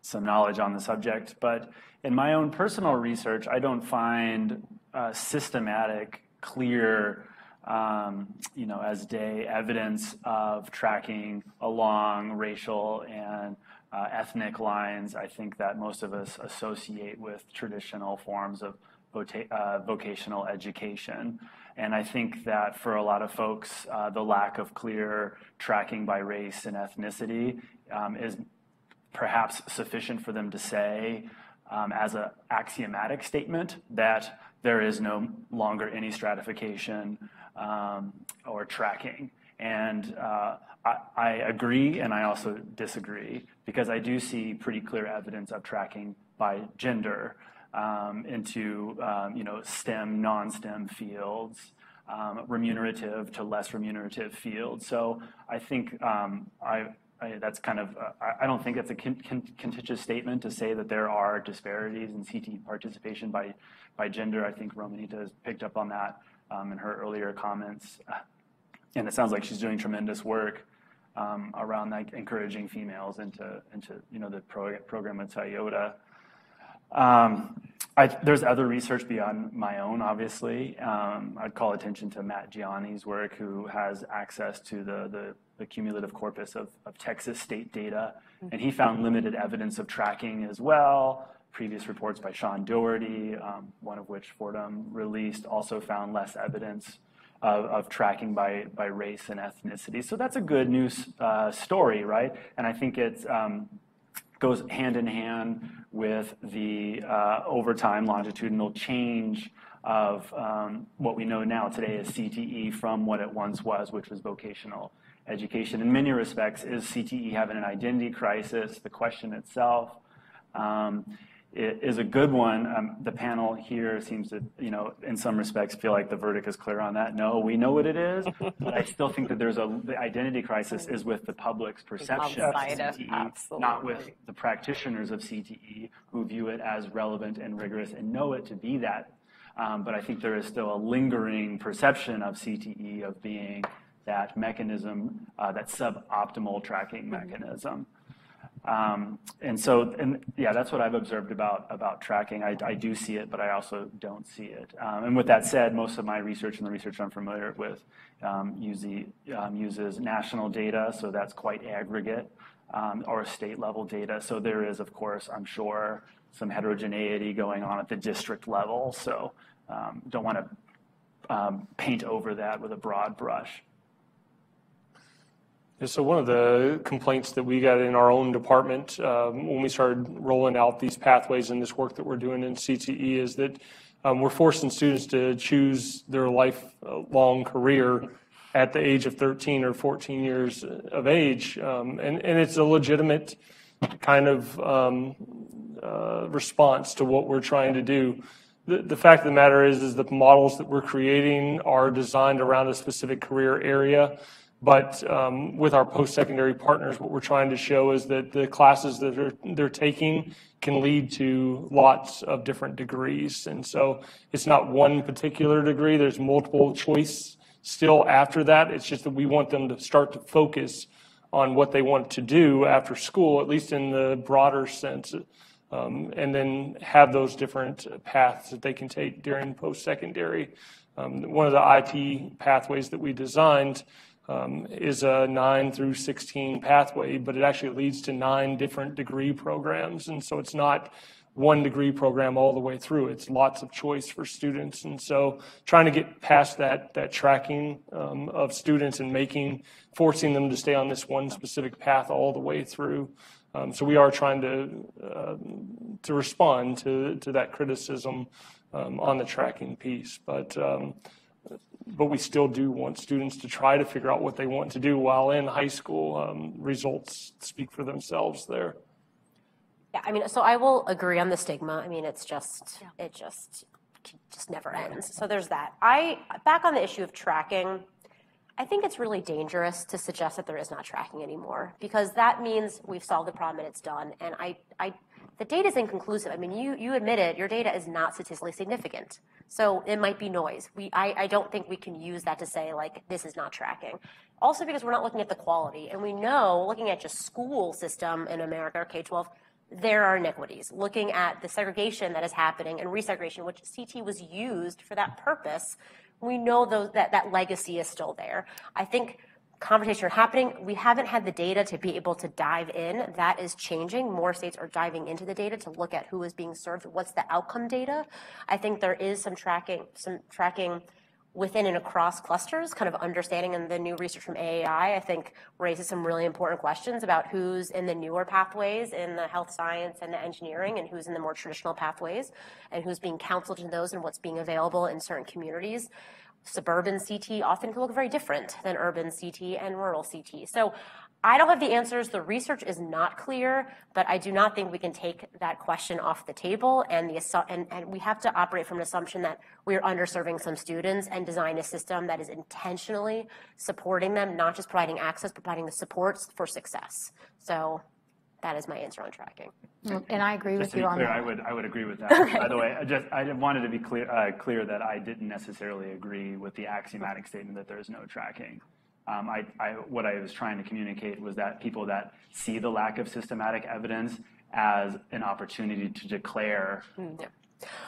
some knowledge on the subject. But in my own personal research, I don't find uh, systematic, clear, um, you know, as day evidence of tracking along racial and uh, ethnic lines. I think that most of us associate with traditional forms of vocational education. And I think that for a lot of folks, uh, the lack of clear tracking by race and ethnicity um, is perhaps sufficient for them to say um, as an axiomatic statement that there is no longer any stratification um, or tracking. And uh, I, I, agree and I also disagree because I do see pretty clear evidence of tracking by gender into um, you know STEM, non-STEM fields, um, remunerative to less remunerative fields. So I think um, that's kind of, uh, I don't think it's a con- con- contentious statement to say that there are disparities in CT participation by, by gender. I think Romanita has picked up on that um, in her earlier comments. And it sounds like she's doing tremendous work um, around like encouraging females into, into you know, the pro- program at Toyota. Um, I, there's other research beyond my own, obviously. Um, I'd call attention to Matt Giani's work, who has access to the, cumulative corpus of, of Texas state data, and he found limited evidence of tracking as well. Previous reports by Shaun Dougherty, um, one of which Fordham released, also found less evidence of, of tracking by, by race and ethnicity. So that's a good news uh, story, right? And I think it's um, goes hand in hand with the uh, over time longitudinal change of um, what we know now today as CTE from what it once was, which was vocational education. In many respects, is CTE having an identity crisis? The question itself. Um, is a good one. Um, the panel here seems to, you know, in some respects, feel like the verdict is clear on that. No, we know what it is, but I still think that there's a the identity crisis is with the public's perception of CTE, not with the practitioners of CTE who view it as relevant and rigorous and know it to be that. Um, but I think there is still a lingering perception of CTE of being that mechanism, uh, that suboptimal tracking mechanism. Um, and so, and yeah, that's what I've observed about, about tracking. I, do see it, but I also don't see it. Um, and with that said, most of my research and the research I'm familiar with um, uses national data, so that's quite aggregate, or state level data. So there is, of course, I'm sure, some heterogeneity going on at the district level. So don't want to um, paint over that with a broad brush. So one of the complaints that we got in our own department um, when we started rolling out these pathways and this work that we're doing in CTE is that um, we're forcing students to choose their lifelong career at the age of 13 or 14 years of age. Um, And, it's a legitimate kind of uh, response to what we're trying to do. The, the fact of the matter is, is the models that we're creating are designed around a specific career area. But um, with our post-secondary partners, what we're trying to show is that the classes that they're, they're taking can lead to lots of different degrees. And so it's not one particular degree, there's multiple choice still after that. It's just that we want them to start to focus on what they want to do after school, at least in the broader sense, um, and then have those different paths that they can take during post-secondary. Um, one of the IT pathways that we designed um, is a nine through 16 pathway, but it actually leads to nine different degree programs. And so it's not one degree program all the way through. It's lots of choice for students. And so trying to get past that, that tracking um, of students and making, forcing them to stay on this one specific path all the way through. Um, so we are trying to, uh, to respond to, to that criticism um, on the tracking piece. But, um, but we still do want students to try to figure out what they want to do while in high school. Um, results speak for themselves there. Yeah, I mean, so I will agree on the stigma. I mean, it's just, it just, just never ends. So there's that. I, back on the issue of tracking, I think it's really dangerous to suggest that there is not tracking anymore because that means we've solved the problem and it's done. And I, I, the data is inconclusive. I mean, you, you admitted your data is not statistically significant. So it might be noise. We, I, I don't think we can use that to say like this is not tracking. Also because we're not looking at the quality. And we know, looking at just school system in America or K-12, there are iniquities. Looking at the segregation that is happening and resegregation, which CT was used for that purpose, we know those, that that legacy is still there. I think conversations are happening. We haven't had the data to be able to dive in. That is changing. More states are diving into the data to look at who is being served, what's the outcome data. I think there is some tracking, some tracking within and across clusters, kind of understanding and the new research from AAI, I think raises some really important questions about who's in the newer pathways in the health science and the engineering and who's in the more traditional pathways and who's being counseled in those and what's being available in certain communities. Suburban CT often can look very different than urban CT and rural CT. So I don't have the answers. The research is not clear, but I do not think we can take that question off the table. And, the, assu- and, and we have to operate from an assumption that we're underserving some students and design a system that is intentionally supporting them, not just providing access, but providing the supports for success. So that is my answer on tracking. And I agree Just with to be you on clear, I that. would, I would agree with that. By the way, I just, I wanted to be clear, uh, clear that I didn't necessarily agree with the axiomatic statement that there is no tracking. Um, I, I, what I was trying to communicate was that people that see the lack of systematic evidence as an opportunity to declare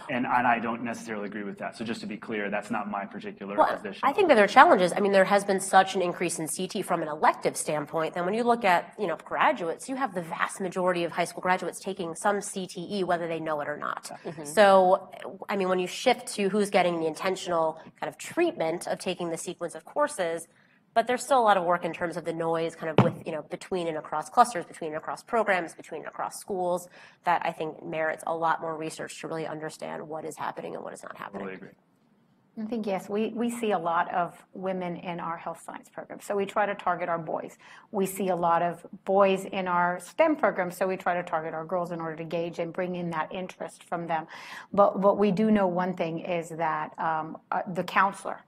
And, and I don't necessarily agree with that. So just to be clear, that's not my particular Well, position. I think that there are challenges. I mean, there has been such an increase in CT from an elective standpoint. Then when you look at, you know, graduates, you have the vast majority of high school graduates taking some CTE, whether they know it or not. So, I mean, when you shift to who's getting the intentional kind of treatment of taking the sequence of courses, but there's still a lot of work in terms of the noise kind of with, you know, between and across clusters, between and across programs, between and across schools, that I think merits a lot more research to really understand what is happening and what is not happening. Totally agree. I think, yes, we, we see a lot of women in our health science program, so we try to target our boys. We see a lot of boys in our STEM program, so we try to target our girls in order to gauge and bring in that interest from them. But, what we do know one thing is that um, uh, the counselor,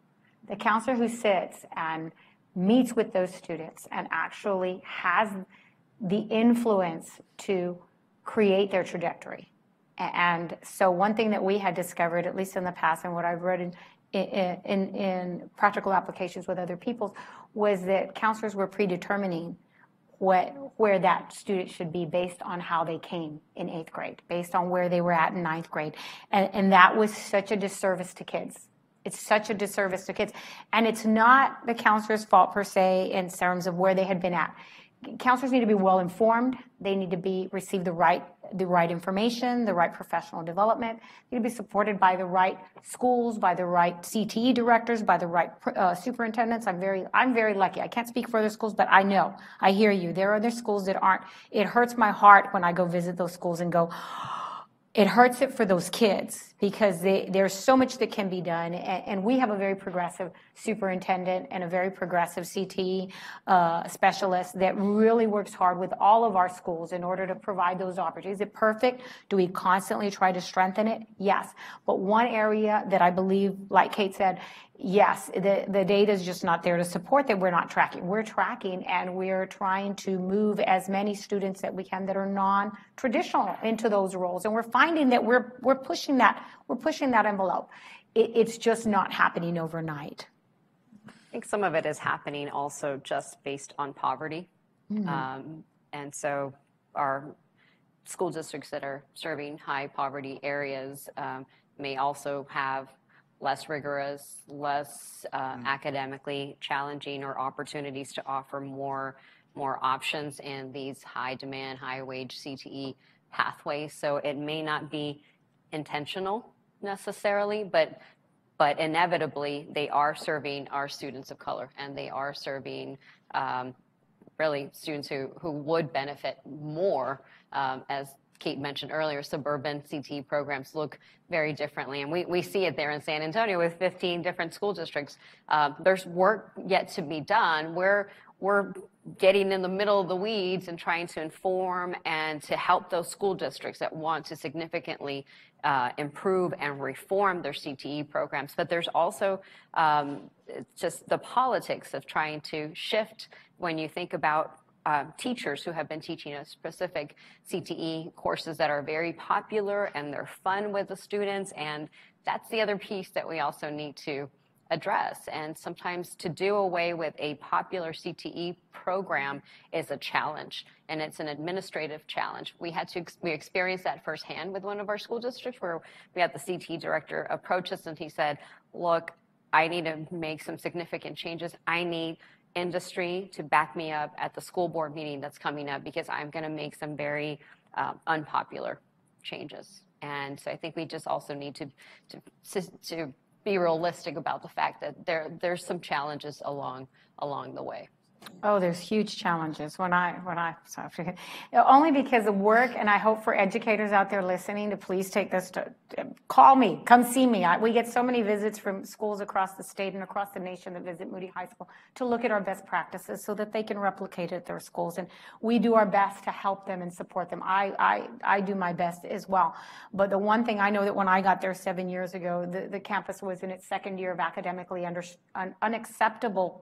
the counselor who sits and meets with those students and actually has the influence to create their trajectory. And so one thing that we had discovered, at least in the past, and what I've read in, in, in, in practical applications with other people, was that counselors were predetermining what, where that student should be based on how they came in eighth grade, based on where they were at in ninth grade. And, and that was such a disservice to kids. It's such a disservice to kids. And it's not the counselor's fault per se in terms of where they had been at. Counselors need to be well informed. They need to be receive the right the right information, the right professional development. They need to be supported by the right schools, by the right CTE directors, by the right uh, superintendents. I'm very I'm very lucky. I can't speak for other schools, but I know I hear you. There are other schools that aren't. It hurts my heart when I go visit those schools and go it hurts it for those kids because they, there's so much that can be done. And, and, we have a very progressive superintendent and a very progressive CTE uh, specialist that really works hard with all of our schools in order to provide those opportunities. Is it perfect? Do we constantly try to strengthen it? Yes. But one area that I believe, like Kate said, yes, the, the data is just not there to support that we're not tracking. We're tracking and we're trying to move as many students that we can that are non-traditional into those roles. And we're finding that we're, we're pushing that, we're pushing that envelope. It, it's just not happening overnight. I think some of it is happening also just based on poverty. Mm-hmm. Um, and so our school districts that are serving high poverty areas um, may also have less rigorous, less uh, mm-hmm. academically challenging, or opportunities to offer more more options in these high demand, high wage CTE pathways. So it may not be intentional necessarily, but but inevitably they are serving our students of color and they are serving um, really students who, who would benefit more um, as Kate mentioned earlier, suburban CT programs look very differently. And we, we see it there in San Antonio with 15 different school districts. Uh, there's work yet to be done. We're, we're getting in the middle of the weeds and trying to inform and to help those school districts that want to significantly uh, improve and reform their CTE programs. But there's also um, just the politics of trying to shift when you think about uh, teachers who have been teaching a specific CTE courses that are very popular and they're fun with the students. And that's the other piece that we also need to address. And sometimes to do away with a popular CTE program is a challenge, and it's an administrative challenge. We had to we experienced that firsthand with one of our school districts where we had the CT director approach us and he said, "Look, I need to make some significant changes. I need industry to back me up at the school board meeting that's coming up because I'm going to make some very uh, unpopular changes. And so I think we just also need to, to, to be realistic about the fact that there, there's some challenges along, along the way. Oh, there's huge challenges when I when I sorry, only because of work, and I hope for educators out there listening to please take this to call me, come see me. I, we get so many visits from schools across the state and across the nation that visit Moody High School to look at our best practices so that they can replicate it at their schools, and we do our best to help them and support them. I I I do my best as well. But the one thing I know that when I got there seven years ago, the, the campus was in its second year of academically under, un, unacceptable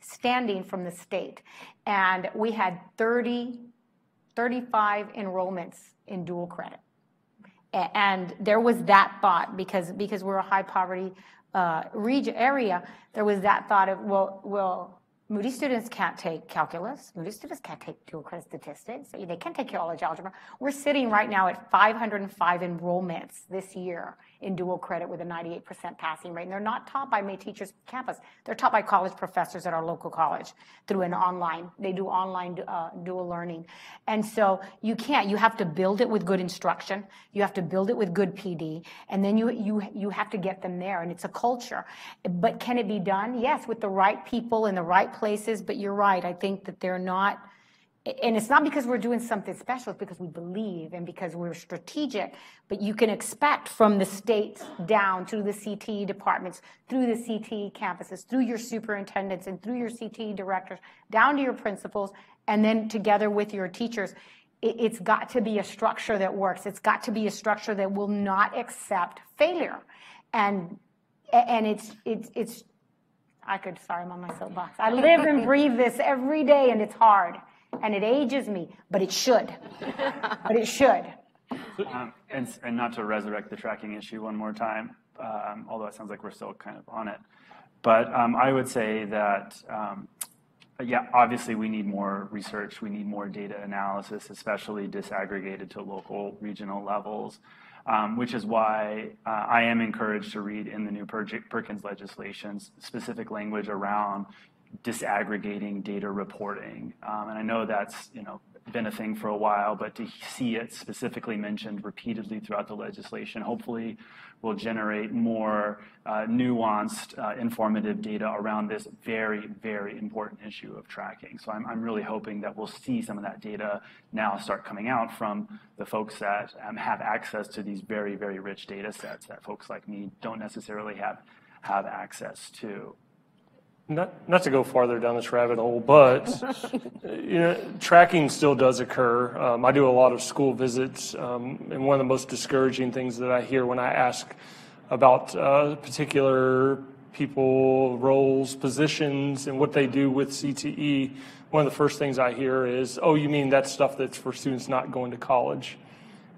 standing from the state. And we had 30, 35 enrollments in dual credit. And there was that thought because, because we're a high poverty uh, region area, there was that thought of, well, well, Moody students can't take calculus. Moody students can't take dual credit statistics. They can't take college algebra. We're sitting right now at 505 enrollments this year in dual credit with a 98% passing rate. And they're not taught by May Teachers Campus. They're taught by college professors at our local college through an online. They do online uh, dual learning. And so you can't. You have to build it with good instruction. You have to build it with good PD. And then you, you, you have to get them there. And it's a culture. But can it be done? Yes, with the right people in the right places, but you're right. I think that they're not, and it's not because we're doing something special, it's because we believe and because we're strategic. But you can expect from the states down to the CTE departments, through the CTE campuses, through your superintendents and through your CTE directors, down to your principals, and then together with your teachers. It's got to be a structure that works. It's got to be a structure that will not accept failure. And and it's it's it's I could, sorry, I'm on my soapbox. I live and breathe this every day, and it's hard, and it ages me, but it should. but it should. Um, and, and not to resurrect the tracking issue one more time, um, although it sounds like we're still kind of on it. But um, I would say that, um, yeah, obviously we need more research, we need more data analysis, especially disaggregated to local, regional levels um, which is why uh, I am encouraged to read in the new Perkins legislation specific language around disaggregating data reporting. Um, and I know that's you know been a thing for a while, but to see it specifically mentioned repeatedly throughout the legislation, hopefully will generate more uh, nuanced, uh, informative data around this very, very important issue of tracking. So I'm, I'm, really hoping that we'll see some of that data now start coming out from the folks that um, have access to these very, very rich data sets that folks like me don't necessarily have, have access to. Not, not to go farther down this rabbit hole, but you know, tracking still does occur. Um, I do a lot of school visits, um, and one of the most discouraging things that I hear when I ask about uh, particular people, roles, positions, and what they do with CTE, one of the first things I hear is, "Oh, you mean that stuff that's for students not going to college?"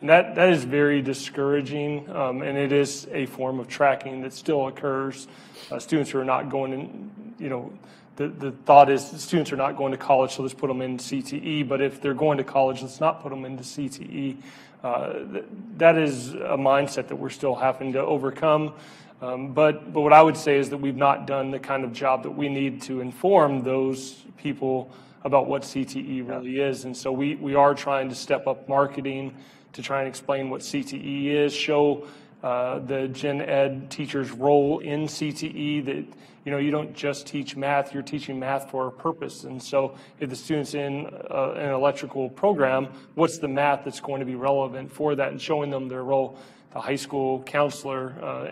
That that is very discouraging, um, and it is a form of tracking that still occurs. Uh, students who are not going in you know, the, the thought is students are not going to college, so let's put them in CTE. But if they're going to college, let's not put them into CTE. Uh, th- that is a mindset that we're still having to overcome. Um, but, but what I would say is that we've not done the kind of job that we need to inform those people about what CTE really is. And so we, we are trying to step up marketing to try and explain what CTE is, show uh, the gen ed teacher's role in CTE that you know you don't just teach math you're teaching math for a purpose. And so if the student's in uh, an electrical program what's the math that's going to be relevant for that and showing them their role? The high school counselor uh,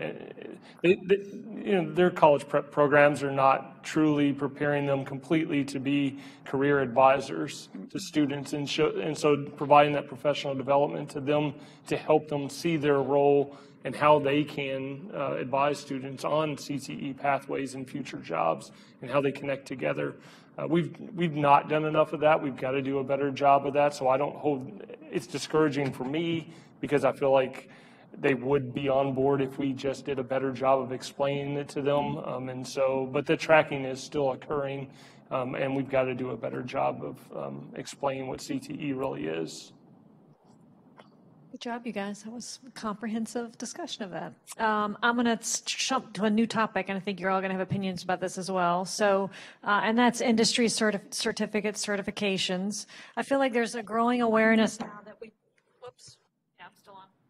they, they, you know their college prep programs are not truly preparing them completely to be career advisors to students and, show, and so providing that professional development to them to help them see their role and how they can uh, advise students on CTE pathways and future jobs and how they connect together. Uh, we've we've not done enough of that. We've got to do a better job of that. So I don't hold. It's discouraging for me because I feel like they would be on board if we just did a better job of explaining it to them. Um, and so, but the tracking is still occurring, um, and we've got to do a better job of um, explaining what CTE really is. Good job, you guys. That was a comprehensive discussion of that. Um, I'm going to jump to a new topic, and I think you're all going to have opinions about this as well. So, uh, and that's industry certif- certificates, certifications. I feel like there's a growing awareness now that we, whoops, yeah, I'm still on that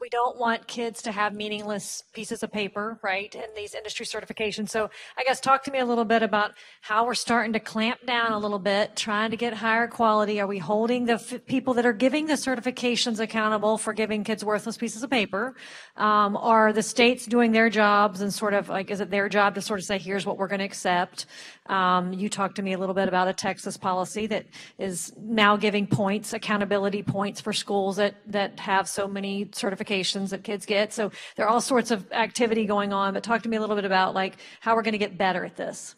we don't want kids to have meaningless pieces of paper, right, and these industry certifications. So I guess talk to me a little bit about how we're starting to clamp down a little bit, trying to get higher quality. Are we holding the f- people that are giving the certifications accountable for giving kids worthless pieces of paper? Um, are the states doing their jobs and sort of like, is it their job to sort of say, here's what we're going to accept? Um, you talked to me a little bit about a Texas policy that is now giving points, accountability points for schools that, that have so many certifications that kids get. So there are all sorts of activity going on, but talk to me a little bit about like how we're going to get better at this.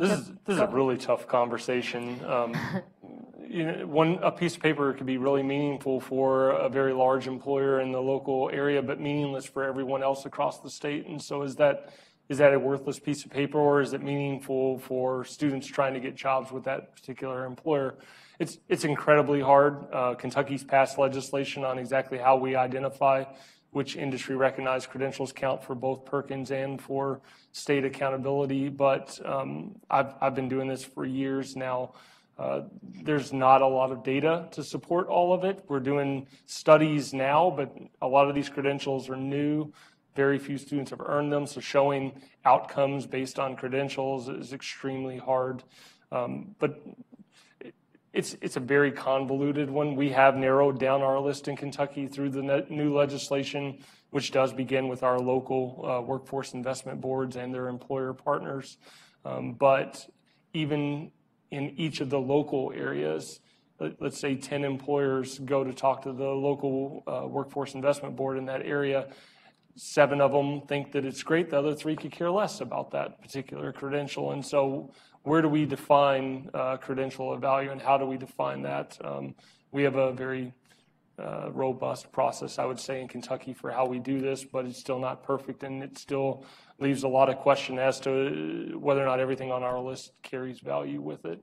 This is, this is a really tough conversation. Um, you know, one a piece of paper could be really meaningful for a very large employer in the local area, but meaningless for everyone else across the state. And so, is that is that a worthless piece of paper or is it meaningful for students trying to get jobs with that particular employer? It's, it's incredibly hard. Uh, Kentucky's passed legislation on exactly how we identify which industry recognized credentials count for both Perkins and for state accountability. But um, I've, I've been doing this for years now. Uh, there's not a lot of data to support all of it. We're doing studies now, but a lot of these credentials are new. Very few students have earned them, so showing outcomes based on credentials is extremely hard. Um, but it's, it's a very convoluted one. We have narrowed down our list in Kentucky through the new legislation, which does begin with our local uh, workforce investment boards and their employer partners. Um, but even in each of the local areas, let, us say 10 employers go to talk to the local uh, workforce investment board in that area. Seven of them think that it's great. The other three could care less about that particular credential. And so where do we define uh, credential of value and how do we define that? Um, we have a very uh, robust process, I would say, in Kentucky for how we do this, but it's still not perfect and it still leaves a lot of question as to whether or not everything on our list carries value with it.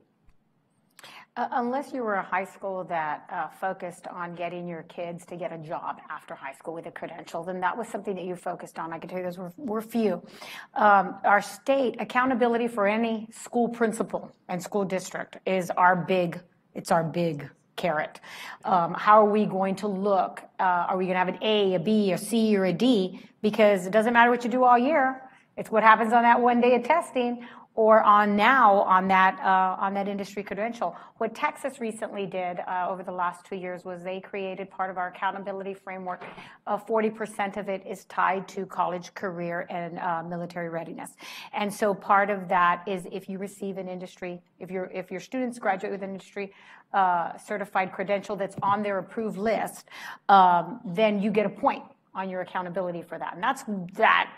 Uh, unless you were a high school that uh, focused on getting your kids to get a job after high school with a credential, then that was something that you focused on. I can tell you those were, were few. Um, our state accountability for any school principal and school district is our big, it's our big carrot. Um, how are we going to look? Uh, are we going to have an A, a B, a C, or a D? Because it doesn't matter what you do all year. It's what happens on that one day of testing or on now on that uh, on that industry credential. What Texas recently did uh, over the last two years was they created part of our accountability framework. Uh, 40% of it is tied to college, career, and uh, military readiness. And so part of that is if you receive an industry, if your if your students graduate with an industry uh, certified credential that's on their approved list, um, then you get a point on your accountability for that. And that's that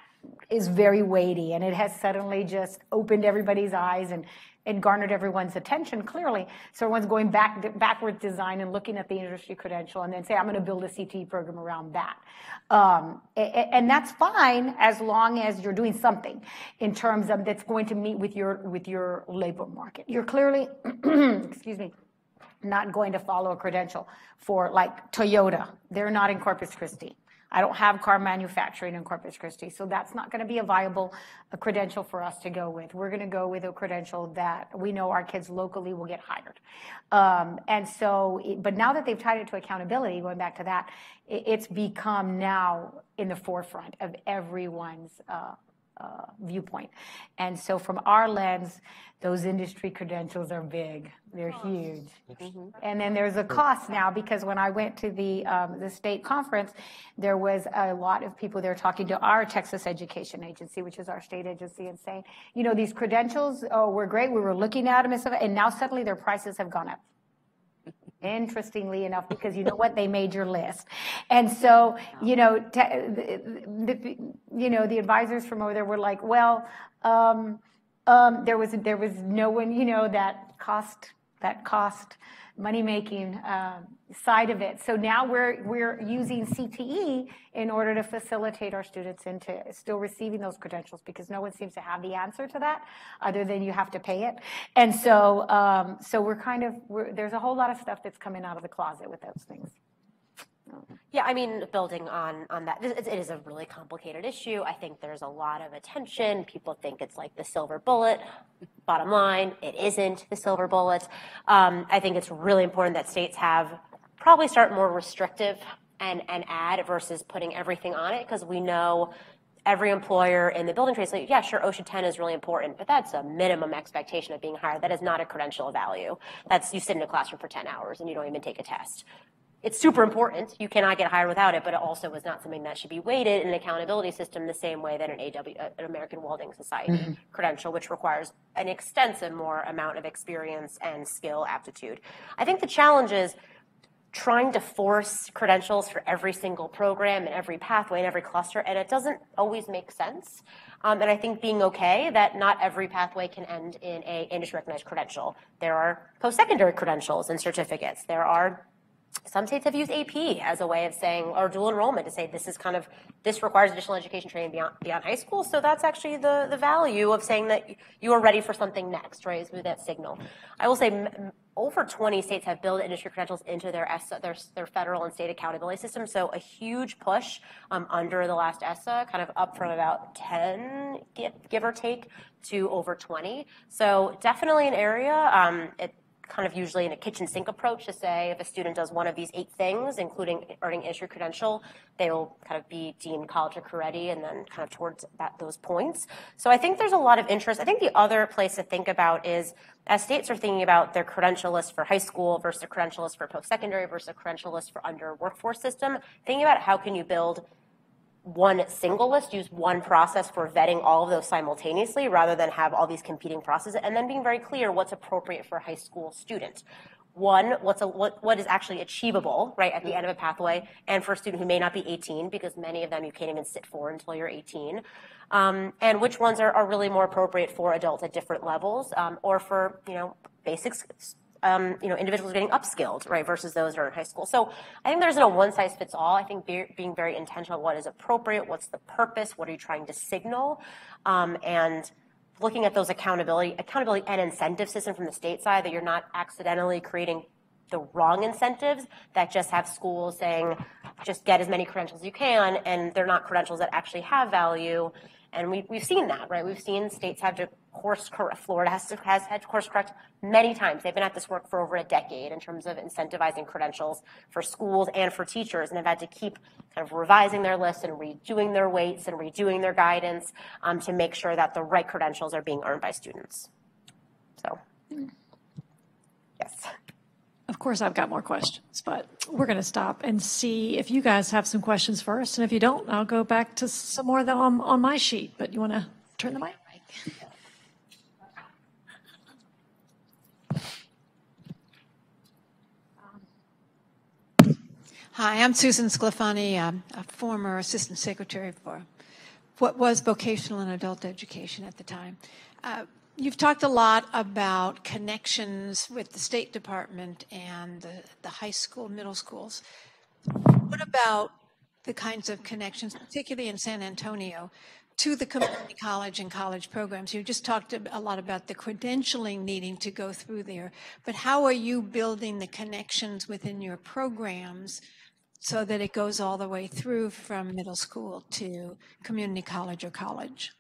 is very weighty and it has suddenly just opened everybody's eyes and, and garnered everyone's attention clearly. So everyone's going back backwards design and looking at the industry credential and then say, I'm going to build a CTE program around that. Um, and that's fine as long as you're doing something in terms of that's going to meet with your with your labor market. You're clearly, excuse me, not going to follow a credential for like Toyota. They're not in Corpus Christi. I don't have car manufacturing in Corpus Christi, so that's not going to be a viable a credential for us to go with. We're going to go with a credential that we know our kids locally will get hired. Um, and so, but now that they've tied it to accountability, going back to that, it, it's become now in the forefront of everyone's uh, uh, viewpoint. And so from our lens, those industry credentials are big. They're huge. Mm-hmm. And then there's a cost now because when I went to the um, the state conference, there was a lot of people there talking to our Texas Education Agency, which is our state agency, and saying, you know, these credentials, oh, were great. We were looking at them and stuff, and now suddenly their prices have gone up interestingly enough, because you know what, they made your list. And so, you know, the, the, you know, the advisors from over there were like, well, um, um, there was there was no one, you know, that cost that cost money making uh, side of it. So now we're we're using CTE in order to facilitate our students into still receiving those credentials because no one seems to have the answer to that other than you have to pay it. And so um, so we're kind of there's a whole lot of stuff that's coming out of the closet with those things. Yeah, I mean, building on on that, it, is a really complicated issue. I think there's a lot of attention. People think it's like the silver bullet. Bottom line, it isn't the silver bullet. Um, I think it's really important that states have probably start more restrictive and and add versus putting everything on it because we know every employer in the building trade say, yeah, sure, OSHA 10 is really important, but that's a minimum expectation of being hired. That is not a credential of value. That's you sit in a classroom for 10 hours and you don't even take a test it's super important. You cannot get hired without it, but it also is not something that should be weighted in an accountability system the same way that an AW, an American Welding Society mm-hmm. credential, which requires an extensive more amount of experience and skill aptitude. I think the challenge is trying to force credentials for every single program and every pathway and every cluster, and it doesn't always make sense. Um, and I think being okay that not every pathway can end in a industry recognized credential. There are post-secondary credentials and certificates. There are Some states have used AP as a way of saying, or dual enrollment to say this is kind of, this requires additional education training beyond, beyond high school. So that's actually the, the value of saying that you are ready for something next, right? Is with that signal. I will say over 20 states have built industry credentials into their ESSA, their, their federal and state accountability system. So a huge push um, under the last ESSA, kind of up from about 10, give, give or take, to over 20. So definitely an area. Um, it, kind of usually in a kitchen sink approach to say if a student does one of these eight things, including earning industry credential, they will kind of be deemed college or ready and then kind of towards that, those points. So I think there's a lot of interest. I think the other place to think about is as states are thinking about their credential list for high school versus a credential list for post-secondary versus a credential list for under workforce system, thinking about how can you build one single list, use one process for vetting all of those simultaneously rather than have all these competing processes, and then being very clear what's appropriate for a high school student. One, what's a, what, what is actually achievable, right, at the end of a pathway, and for a student who may not be 18, because many of them you can't even sit for until you're 18, um, and which ones are, are really more appropriate for adults at different levels, um, or for, you know, basics um, you know, individuals getting upskilled, right, versus those that are in high school. So I think there's no one size fits all. I think be, being very intentional, what is appropriate, what's the purpose, what are you trying to signal, um, and looking at those accountability, accountability and incentive system from the state side, that you're not accidentally creating the wrong incentives that just have schools saying, just get as many credentials as you can, and they're not credentials that actually have value. And we, we've seen that, right? We've seen states have to course correct. Florida has, to, has had to course correct many times. They've been at this work for over a decade in terms of incentivizing credentials for schools and for teachers, and they've had to keep kind of revising their lists and redoing their weights and redoing their guidance um, to make sure that the right credentials are being earned by students. So, yes. Of course, I've got more questions, but we're going to stop and see if you guys have some questions first. And if you don't, I'll go back to some more that on, on my sheet. But you want to turn the mic? Hi, I'm Susan Sclafani, um, a former assistant secretary for what was vocational and adult education at the time. Uh, you've talked a lot about connections with the State Department and the, the high school, middle schools. What about the kinds of connections, particularly in San Antonio, to the community college and college programs. You just talked a lot about the credentialing needing to go through there, but how are you building the connections within your programs so that it goes all the way through from middle school to community college or college?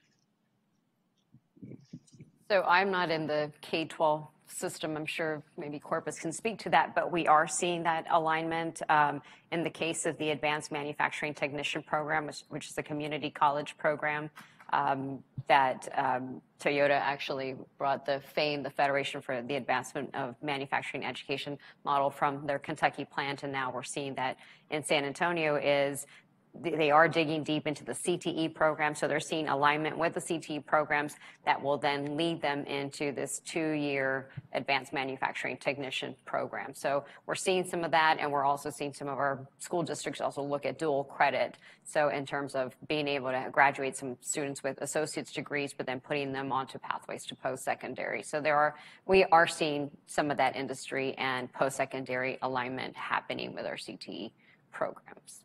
So I'm not in the K-12 system. I'm sure maybe Corpus can speak to that, but we are seeing that alignment um, in the case of the Advanced Manufacturing Technician Program, which, which is a community college program um, that um, Toyota actually brought the FAME, the Federation for the Advancement of Manufacturing Education model from their Kentucky plant, and now we're seeing that in San Antonio is they are digging deep into the CTE program, so they're seeing alignment with the CTE programs that will then lead them into this two-year advanced manufacturing technician program. So we're seeing some of that, and we're also seeing some of our school districts also look at dual credit. So in terms of being able to graduate some students with associate's degrees, but then putting them onto pathways to post-secondary. So there are we are seeing some of that industry and post-secondary alignment happening with our CTE programs.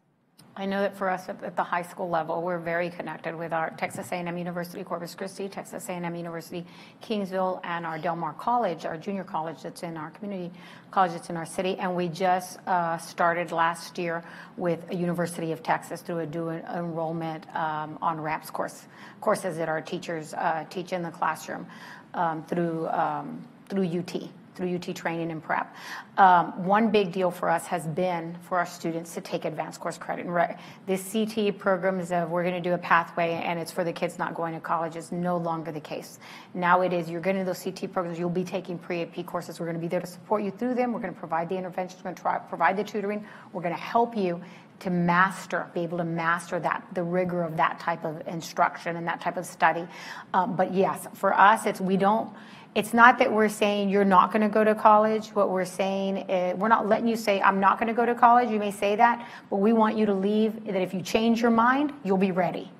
I know that for us at, at, the high school level, we're very connected with our Texas A&M University Corpus Christi, Texas A&M University Kingsville, and our Del Mar College, our junior college that's in our community college that's in our city. And we just uh, started last year with a University of Texas through a dual enrollment um, OnRamps course courses that our teachers uh, teach in the classroom um, through um, through UT through UT training and prep. Um, one big deal for us has been for our students to take advanced course credit. And this CTE program is of we're going to do a pathway and it's for the kids not going to college is no longer the case. Now it is you're getting those CTE programs. You'll be taking pre-AP courses. We're going to be there to support you through them. We're going to provide the intervention, we're going to provide the tutoring. We're going to help you to master, be able to master that, the rigor of that type of instruction and that type of study. Um, but yes, for us, it's we don't it's not that we're saying you're not going to go to college. What we're saying is we're not letting you say, I'm not going to go to college. You may say that, but we want you to leave that if you change your mind, you'll be ready.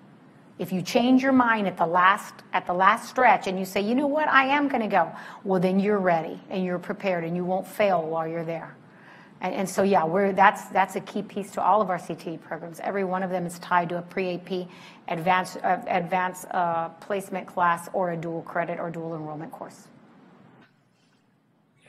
If you change your mind at the last at the last stretch and you say, you know what, I am going to go, well then you're ready and you're prepared and you won't fail while you're there. And, so, yeah, that's, that's a key piece to all of our CTE programs. Every one of them is tied to a pre-AP advanced, uh, advanced uh, placement class or a dual credit or dual enrollment course.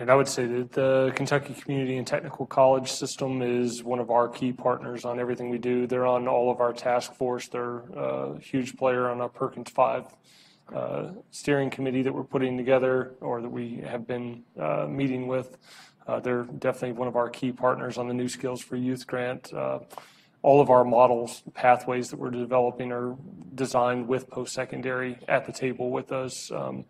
And I would say that the Kentucky Community and Technical College System is one of our key partners on everything we do. They're on all of our task force. They're a huge player on our Perkins 5 uh, steering committee that we're putting together or that we have been uh, meeting with. Uh, they're definitely one of our key partners on the New Skills for Youth grant. Uh, all of our models, pathways that we're developing are designed with post-secondary at the table with us. Um,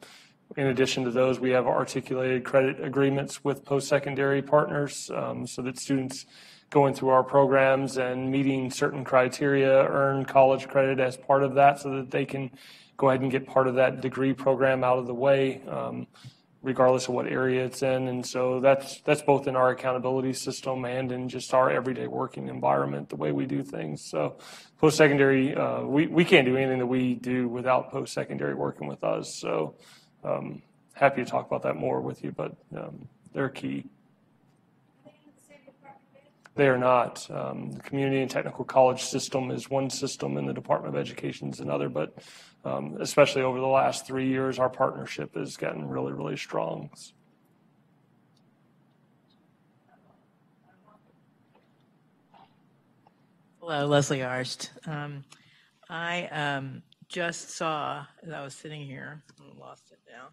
in addition to those, we have articulated credit agreements with post-secondary partners um, so that students going through our programs and meeting certain criteria earn college credit as part of that so that they can go ahead and get part of that degree program out of the way, um, regardless of what area it's in. And so that's that's both in our accountability system and in just our everyday working environment, the way we do things. So post-secondary, uh, we, we can't do anything that we do without post-secondary working with us. So um, happy to talk about that more with you, but um, they're key. They are not. Um, the community and technical college system is one system, and the Department of Education is another. But especially over the last three years, our partnership has gotten really, really strong. Hello, Leslie Arsht. Um, I um, just saw, as I was sitting here, I lost it now,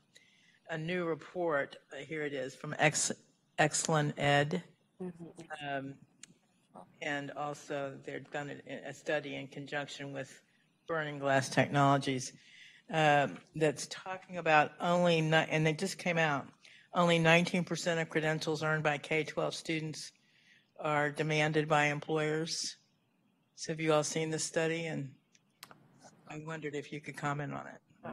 a new report. Uh, here it is from Ex- Excellent Ed. Um, and also, they've done a, a study in conjunction with Burning Glass Technologies um, that's talking about only, and it just came out, only 19% of credentials earned by K 12 students are demanded by employers. So, have you all seen this study? And I wondered if you could comment on it.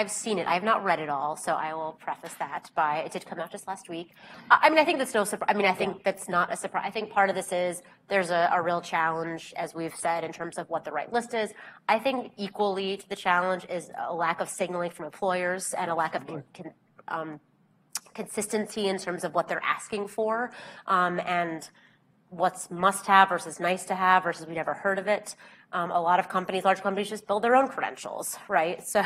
I've seen it. I have not read it all, so I will preface that by it did come out just last week. I I mean, I think that's no surprise. I mean, I think that's not a surprise. I think part of this is there's a, a real challenge, as we've said, in terms of what the right list is. I think equally to the challenge is a lack of signaling from employers and a lack of con- con- um, consistency in terms of what they're asking for, um, and what's must have versus nice to have versus we never heard of it. Um, a lot of companies, large companies, just build their own credentials, right? So,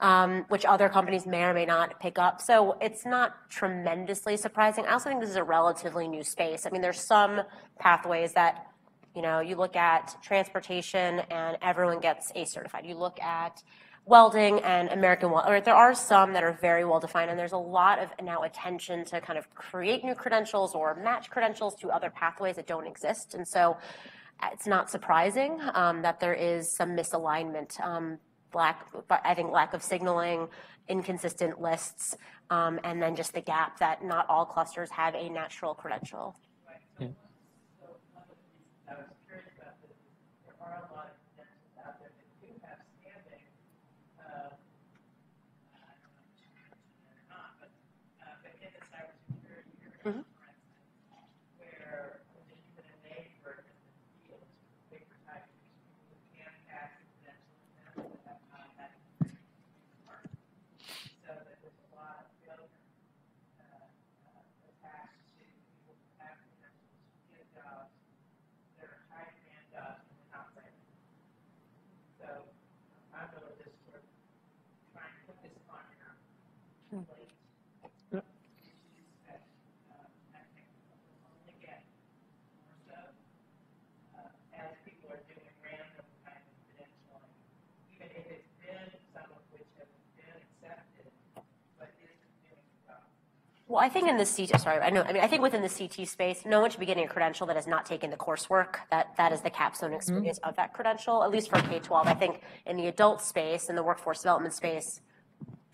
um, which other companies may or may not pick up. So it's not tremendously surprising. I also think this is a relatively new space. I mean, there's some pathways that, you know, you look at transportation and everyone gets A certified. You look at welding and American weld. Or there are some that are very well defined, and there's a lot of now attention to kind of create new credentials or match credentials to other pathways that don't exist. And so it's not surprising um, that there is some misalignment, um, lack, I think lack of signaling, inconsistent lists, um, and then just the gap that not all clusters have a natural credential. I was curious about this. There are a lot of credentials out there that do have standing. uh, I don't know if you mentioned it or not, but, uh, but in the cybersecurity area, for instance, where there's even a name for it in the field, paper type, people who can pass the credentials and then have not had it. So that there's a lot of failure, uh, uh, attached to people who have credentials, who get jobs, they're high demand jobs and they're not ready. So I'm really just sort of trying to put this on your plate. Issues that, uh, I think will only get more so, uh, as people are doing random kind of credentialing, even if it's been, some of which have been accepted, but isn't doing the job. Well, I think in the CT, sorry, I know, I mean, I think within the CT space, no one should be getting a credential that has not taken the coursework. That, that is the capstone mm-hmm. experience of that credential, at least for K-12. I think in the adult space, in the workforce development space,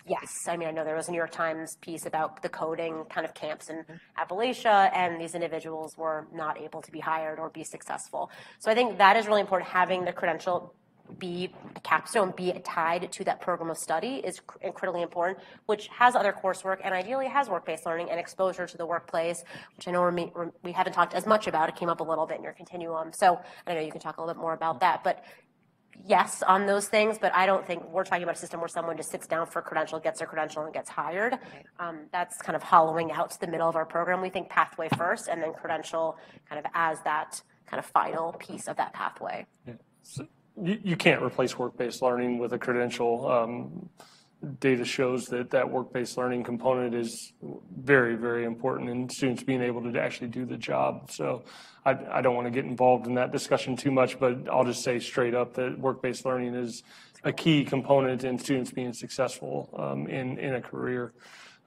yes. I mean, I know there was a New York Times piece about the coding kind of camps in mm-hmm. Appalachia, and these individuals were not able to be hired or be successful. So I think that is really important, having the credential be a capstone, be tied to that program of study is cr- critically important, which has other coursework and ideally has work-based learning and exposure to the workplace, which I know we're, me- we're, we haven't talked as much about. It came up a little bit in your continuum. So I know you can talk a little bit more about that, but yes on those things, but I don't think we're talking about a system where someone just sits down for a credential, gets their credential, and gets hired. Um, that's kind of hollowing out to the middle of our program. We think pathway first, and then credential kind of as that kind of final piece of that pathway. You, you can't replace work-based learning with a credential. Um, data shows that that work-based learning component is very, very important in students being able to actually do the job. So I, I don't want to get involved in that discussion too much, but I'll just say straight up that work-based learning is a key component in students being successful um, in, in a career.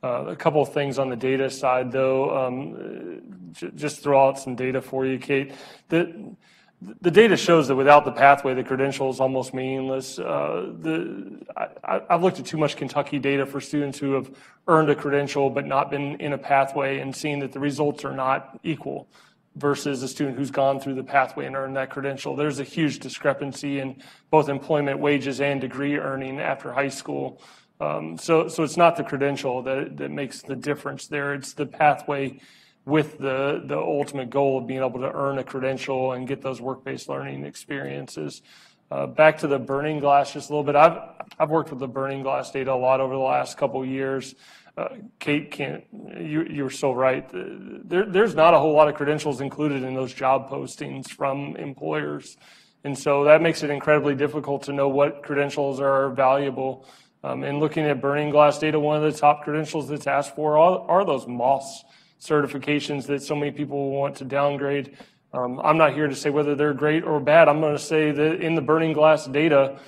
Uh, a couple of things on the data side, though, um, j- just throw out some data for you, Kate. The, the data shows that without the pathway, the credential is almost meaningless. Uh, the, I, I've looked at too much Kentucky data for students who have earned a credential but not been in a pathway and seen that the results are not equal versus a student who's gone through the pathway and earned that credential. There's a huge discrepancy in both employment wages and degree earning after high school. Um, so, so it's not the credential that, that makes the difference there. It's the pathway with the, the ultimate goal of being able to earn a credential and get those work-based learning experiences. Uh, back to the burning glass just a little bit. I've, I've worked with the burning glass data a lot over the last couple of years. Uh, Kate can't, you, you're so right. There, there's not a whole lot of credentials included in those job postings from employers. And so that makes it incredibly difficult to know what credentials are valuable. Um, and looking at burning glass data, one of the top credentials that's asked for are, are those MOS certifications that so many people want to downgrade. Um, I'm not here to say whether they're great or bad. I'm going to say that in the burning glass data,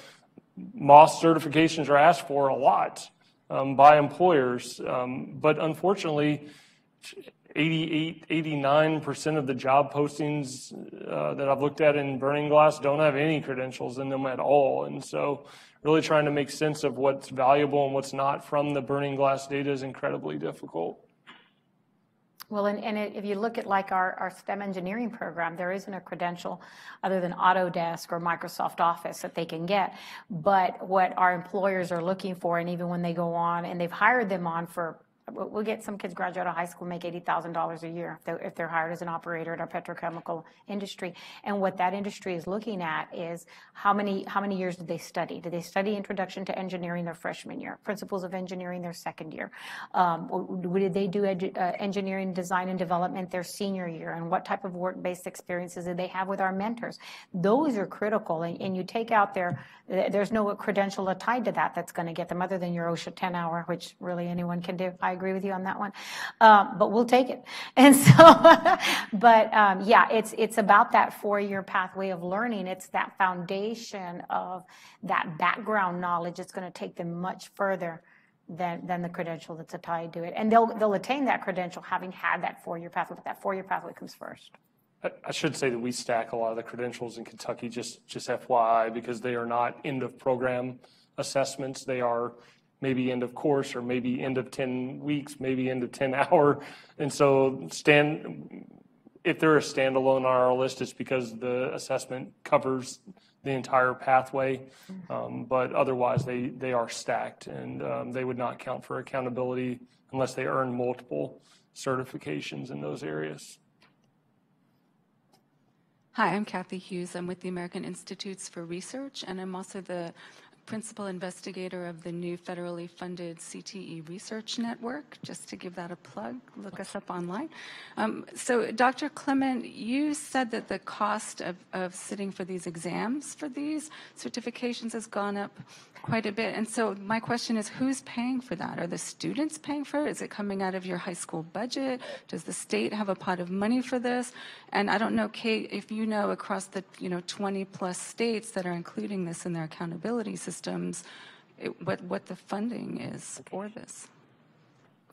MOS certifications are asked for a lot um, by employers. Um, but unfortunately, 88, 89% of the job postings uh, that I've looked at in Burning Glass don't have any credentials in them at all. And so, really trying to make sense of what's valuable and what's not from the Burning Glass data is incredibly difficult. Well, and, and it, if you look at like our, our STEM engineering program, there isn't a credential other than Autodesk or Microsoft Office that they can get. But what our employers are looking for, and even when they go on and they've hired them on for we'll get some kids graduate out of high school make $80,000 a year if they're, if they're hired as an operator at our petrochemical industry. And what that industry is looking at is how many, how many years did they study? Did they study introduction to engineering their freshman year, principles of engineering their second year? Um, did they do uh, engineering design and development their senior year? And what type of work-based experiences did they have with our mentors? Those are critical. And, and you take out their, there's no credential tied to that that's going to get them other than your OSHA 10 hour, which really anyone can do. I agree with you on that one. Um, but we'll take it. And so, but um, yeah, it's it's about that four-year pathway of learning. It's that foundation of that background knowledge. It's going to take them much further than than the credential that's tied to it. And they'll they'll attain that credential having had that four-year pathway. But that four-year pathway comes first. I should say that we stack a lot of the credentials in Kentucky, just just FYI, because they are not end of program assessments. They are maybe end of course or maybe end of 10 weeks, maybe end of 10 hour. And so stand, if they're a standalone on our list, it's because the assessment covers the entire pathway. Um, but otherwise, they, they are stacked and um, they would not count for accountability unless they earn multiple certifications in those areas. Hi, I'm Kathy Hughes. I'm with the American Institutes for Research, and I'm also the principal investigator of the new federally funded CTE Research Network, just to give that a plug. Look us up online. Um, so, Dr. Clement, you said that the cost of, of sitting for these exams for these certifications has gone up quite a bit. And so, my question is who's paying for that? Are the students paying for it? Is it coming out of your high school budget? Does the state have a pot of money for this? And I don't know, Kate, if you know across the you know 20 plus states that are including this in their accountability systems, it, what, what the funding is for this.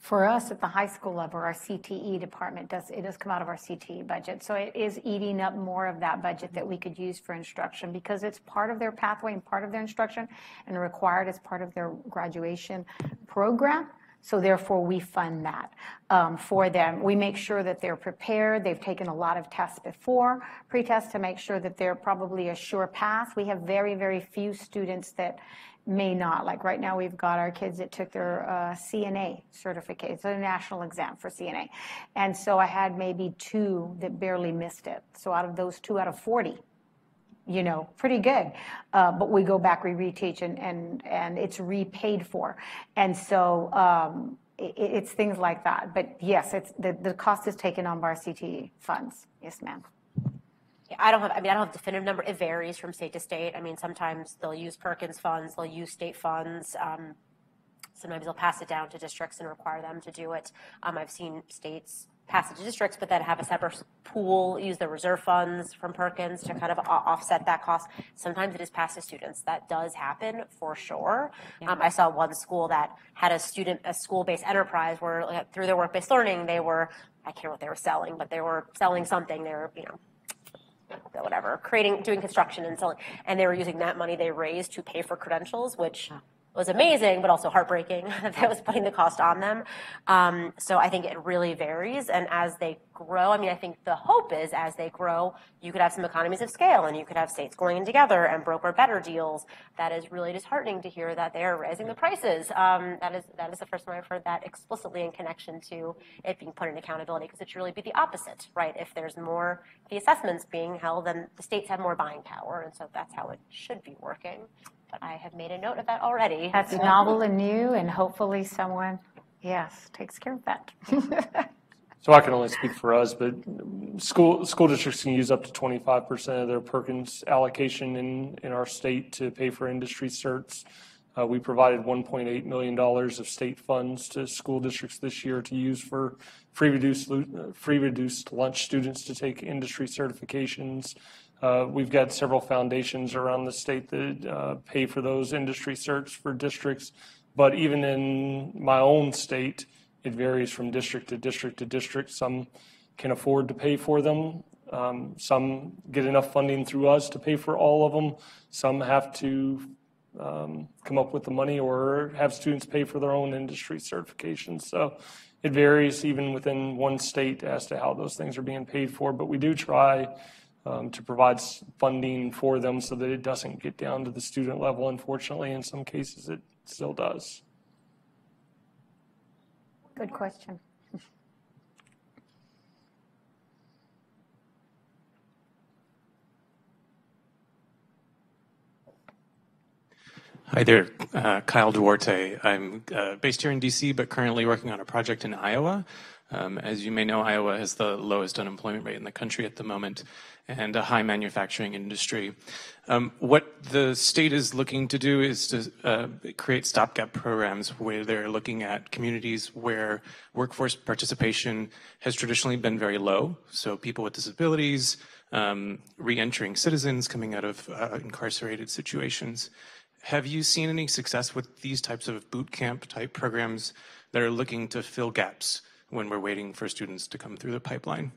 For us at the high school level, our CTE department does, it does come out of our CTE budget. So it is eating up more of that budget that we could use for instruction because it's part of their pathway and part of their instruction and required as part of their graduation program. So therefore, we fund that um, for them. We make sure that they're prepared. They've taken a lot of tests before, pre-test, to make sure that they're probably a sure pass. We have very, very few students that may not. Like right now, we've got our kids that took their uh, CNA certificate. It's a national exam for CNA. And so I had maybe two that barely missed it. So out of those two out of 40, you know, pretty good. Uh, but we go back, we reteach, and, and, and it's repaid for. And so um, it, it's things like that. But yes, it's, the, the cost is taken on by our CTE funds. Yes, ma'am. Yeah, I don't have, I mean, I don't have a definitive number. It varies from state to state. I mean, sometimes they'll use Perkins funds, they'll use state funds. Um, sometimes they'll pass it down to districts and require them to do it. Um, I've seen states pass it to districts, but then have a separate pool, use the reserve funds from Perkins to kind of offset that cost. Sometimes it is passed to students. That does happen for sure. Um, I saw one school that had a student, a school-based enterprise where like, through their work-based learning, they were, I can't remember what they were selling, but they were selling something. They were, you know, whatever, creating, doing construction and selling, and they were using that money they raised to pay for credentials, which was amazing, but also heartbreaking that was putting the cost on them. Um, so I think it really varies. And as they grow, I mean, I think the hope is as they grow, you could have some economies of scale and you could have states going in together and broker better deals. That is really disheartening to hear that they are raising the prices. Um, that is that is the first time I've heard that explicitly in connection to it being put in accountability because it should really be the opposite, right? If there's more the assessments being held, then the states have more buying power, and so that's how it should be working but I have made a note of that already. That's novel and new, and hopefully someone, yes, takes care of that. So I can only speak for us, but school, school districts can use up to 25% of their Perkins allocation in, in our state to pay for industry certs. Uh, we provided $1.8 million of state funds to school districts this year to use for free reduced, free reduced lunch students to take industry certifications. Uh, we've got several foundations around the state that uh, pay for those industry certs for districts. But even in my own state, it varies from district to district to district. Some can afford to pay for them. Um, some get enough funding through us to pay for all of them. Some have to um, come up with the money or have students pay for their own industry certifications. So it varies even within one state as to how those things are being paid for. But we do try um, to provide funding for them so that it doesn't get down to the student level. Unfortunately, in some cases, it still does. Good question. Hi there, uh, Kyle Duarte. I'm uh, based here in DC, but currently working on a project in Iowa. Um, as you may know, Iowa has the lowest unemployment rate in the country at the moment and a high manufacturing industry. Um, what the state is looking to do is to uh, create stopgap programs where they're looking at communities where workforce participation has traditionally been very low. So people with disabilities, um, re-entering citizens coming out of uh, incarcerated situations. Have you seen any success with these types of boot camp type programs that are looking to fill gaps? When we're waiting for students to come through the pipeline.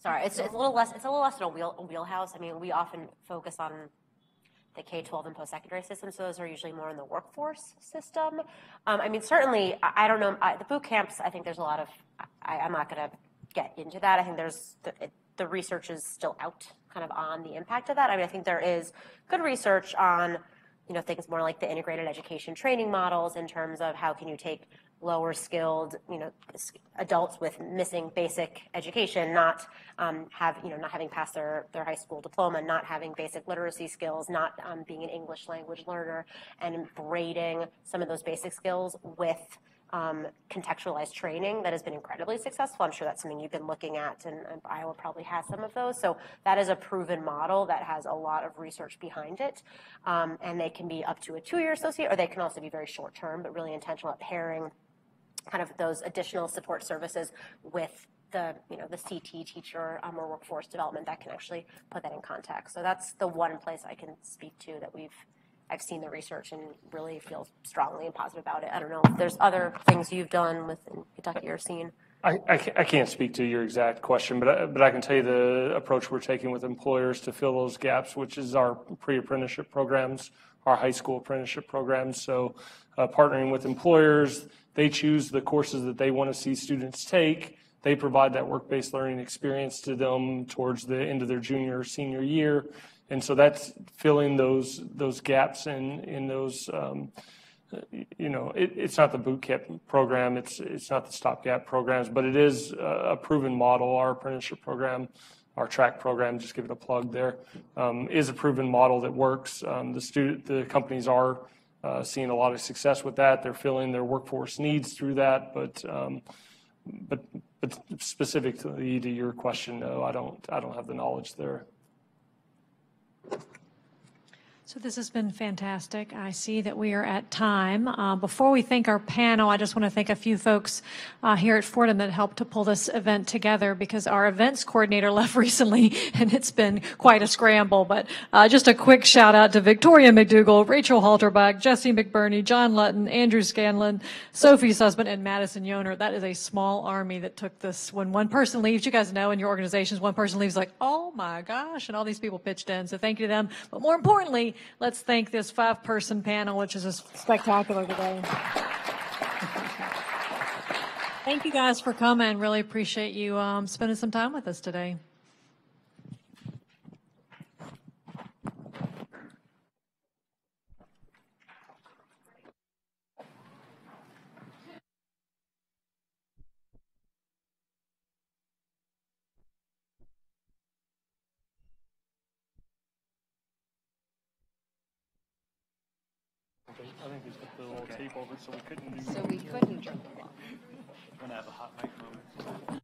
Sorry, it's, it's a little less. It's a little less in a, wheel, a wheelhouse. I mean, we often focus on the K-12 and post-secondary systems. So those are usually more in the workforce system. Um, I mean, certainly, I, I don't know. I, the boot camps. I think there's a lot of. I, am not going to get into that. I think there's the, it, the research is still out, kind of on the impact of that. I mean, I think there is good research on you know, things more like the integrated education training models in terms of how can you take lower skilled, you know, adults with missing basic education, not um, have, you know, not having passed their, their high school diploma, not having basic literacy skills, not um, being an English language learner, and braiding some of those basic skills with contextualized training that has been incredibly successful. I'm sure that's something you've been looking at, and, and, Iowa probably has some of those. So that is a proven model that has a lot of research behind it. Um, and they can be up to a two-year associate, or they can also be very short-term, but really intentional at pairing kind of those additional support services with the you know the CT teacher um, or workforce development that can actually put that in context. So that's the one place I can speak to that we've I've seen the research and really feel strongly and positive about it. I don't know if there's other things you've done within Kentucky or seen. I, I, can't speak to your exact question, but I, but I can tell you the approach we're taking with employers to fill those gaps, which is our pre-apprenticeship programs, our high school apprenticeship programs. So uh, partnering with employers, they choose the courses that they want to see students take. They provide that work-based learning experience to them towards the end of their junior or senior year. And so that's filling those those gaps in in those um, you know, it, it's not the boot camp program, it's, it's not the stopgap programs, but it is a proven model. Our apprenticeship program, our track program, just give it a plug there, um, is a proven model that works. Um, the student, the companies are uh, seeing a lot of success with that. They're filling their workforce needs through that, but, um, but, but specifically to your question, no, I don't, I don't have the knowledge there. So this has been fantastic. I see that we are at time. Uh, Before we thank our panel, I just want to thank a few folks uh, here at Fordham that helped to pull this event together because our events coordinator left recently and it's been quite a scramble. But uh, just a quick shout out to Victoria McDougald, Rachel Halterbach, Jesse McBurney, John Lutton, Andrew Scanlon, Sophie Sussman, and Madison Yoner. That is a small army that took this. When one person leaves, you guys know in your organizations, one person leaves like, oh my gosh, and all these people pitched in. So thank you to them. But more importantly, let's thank this five-person panel, which is just spectacular today. Thank you guys for coming. Really appreciate you um, spending some time with us today. I think we put the little tape over so we couldn't do. So we couldn't jump along. Want to have a hot mic moment?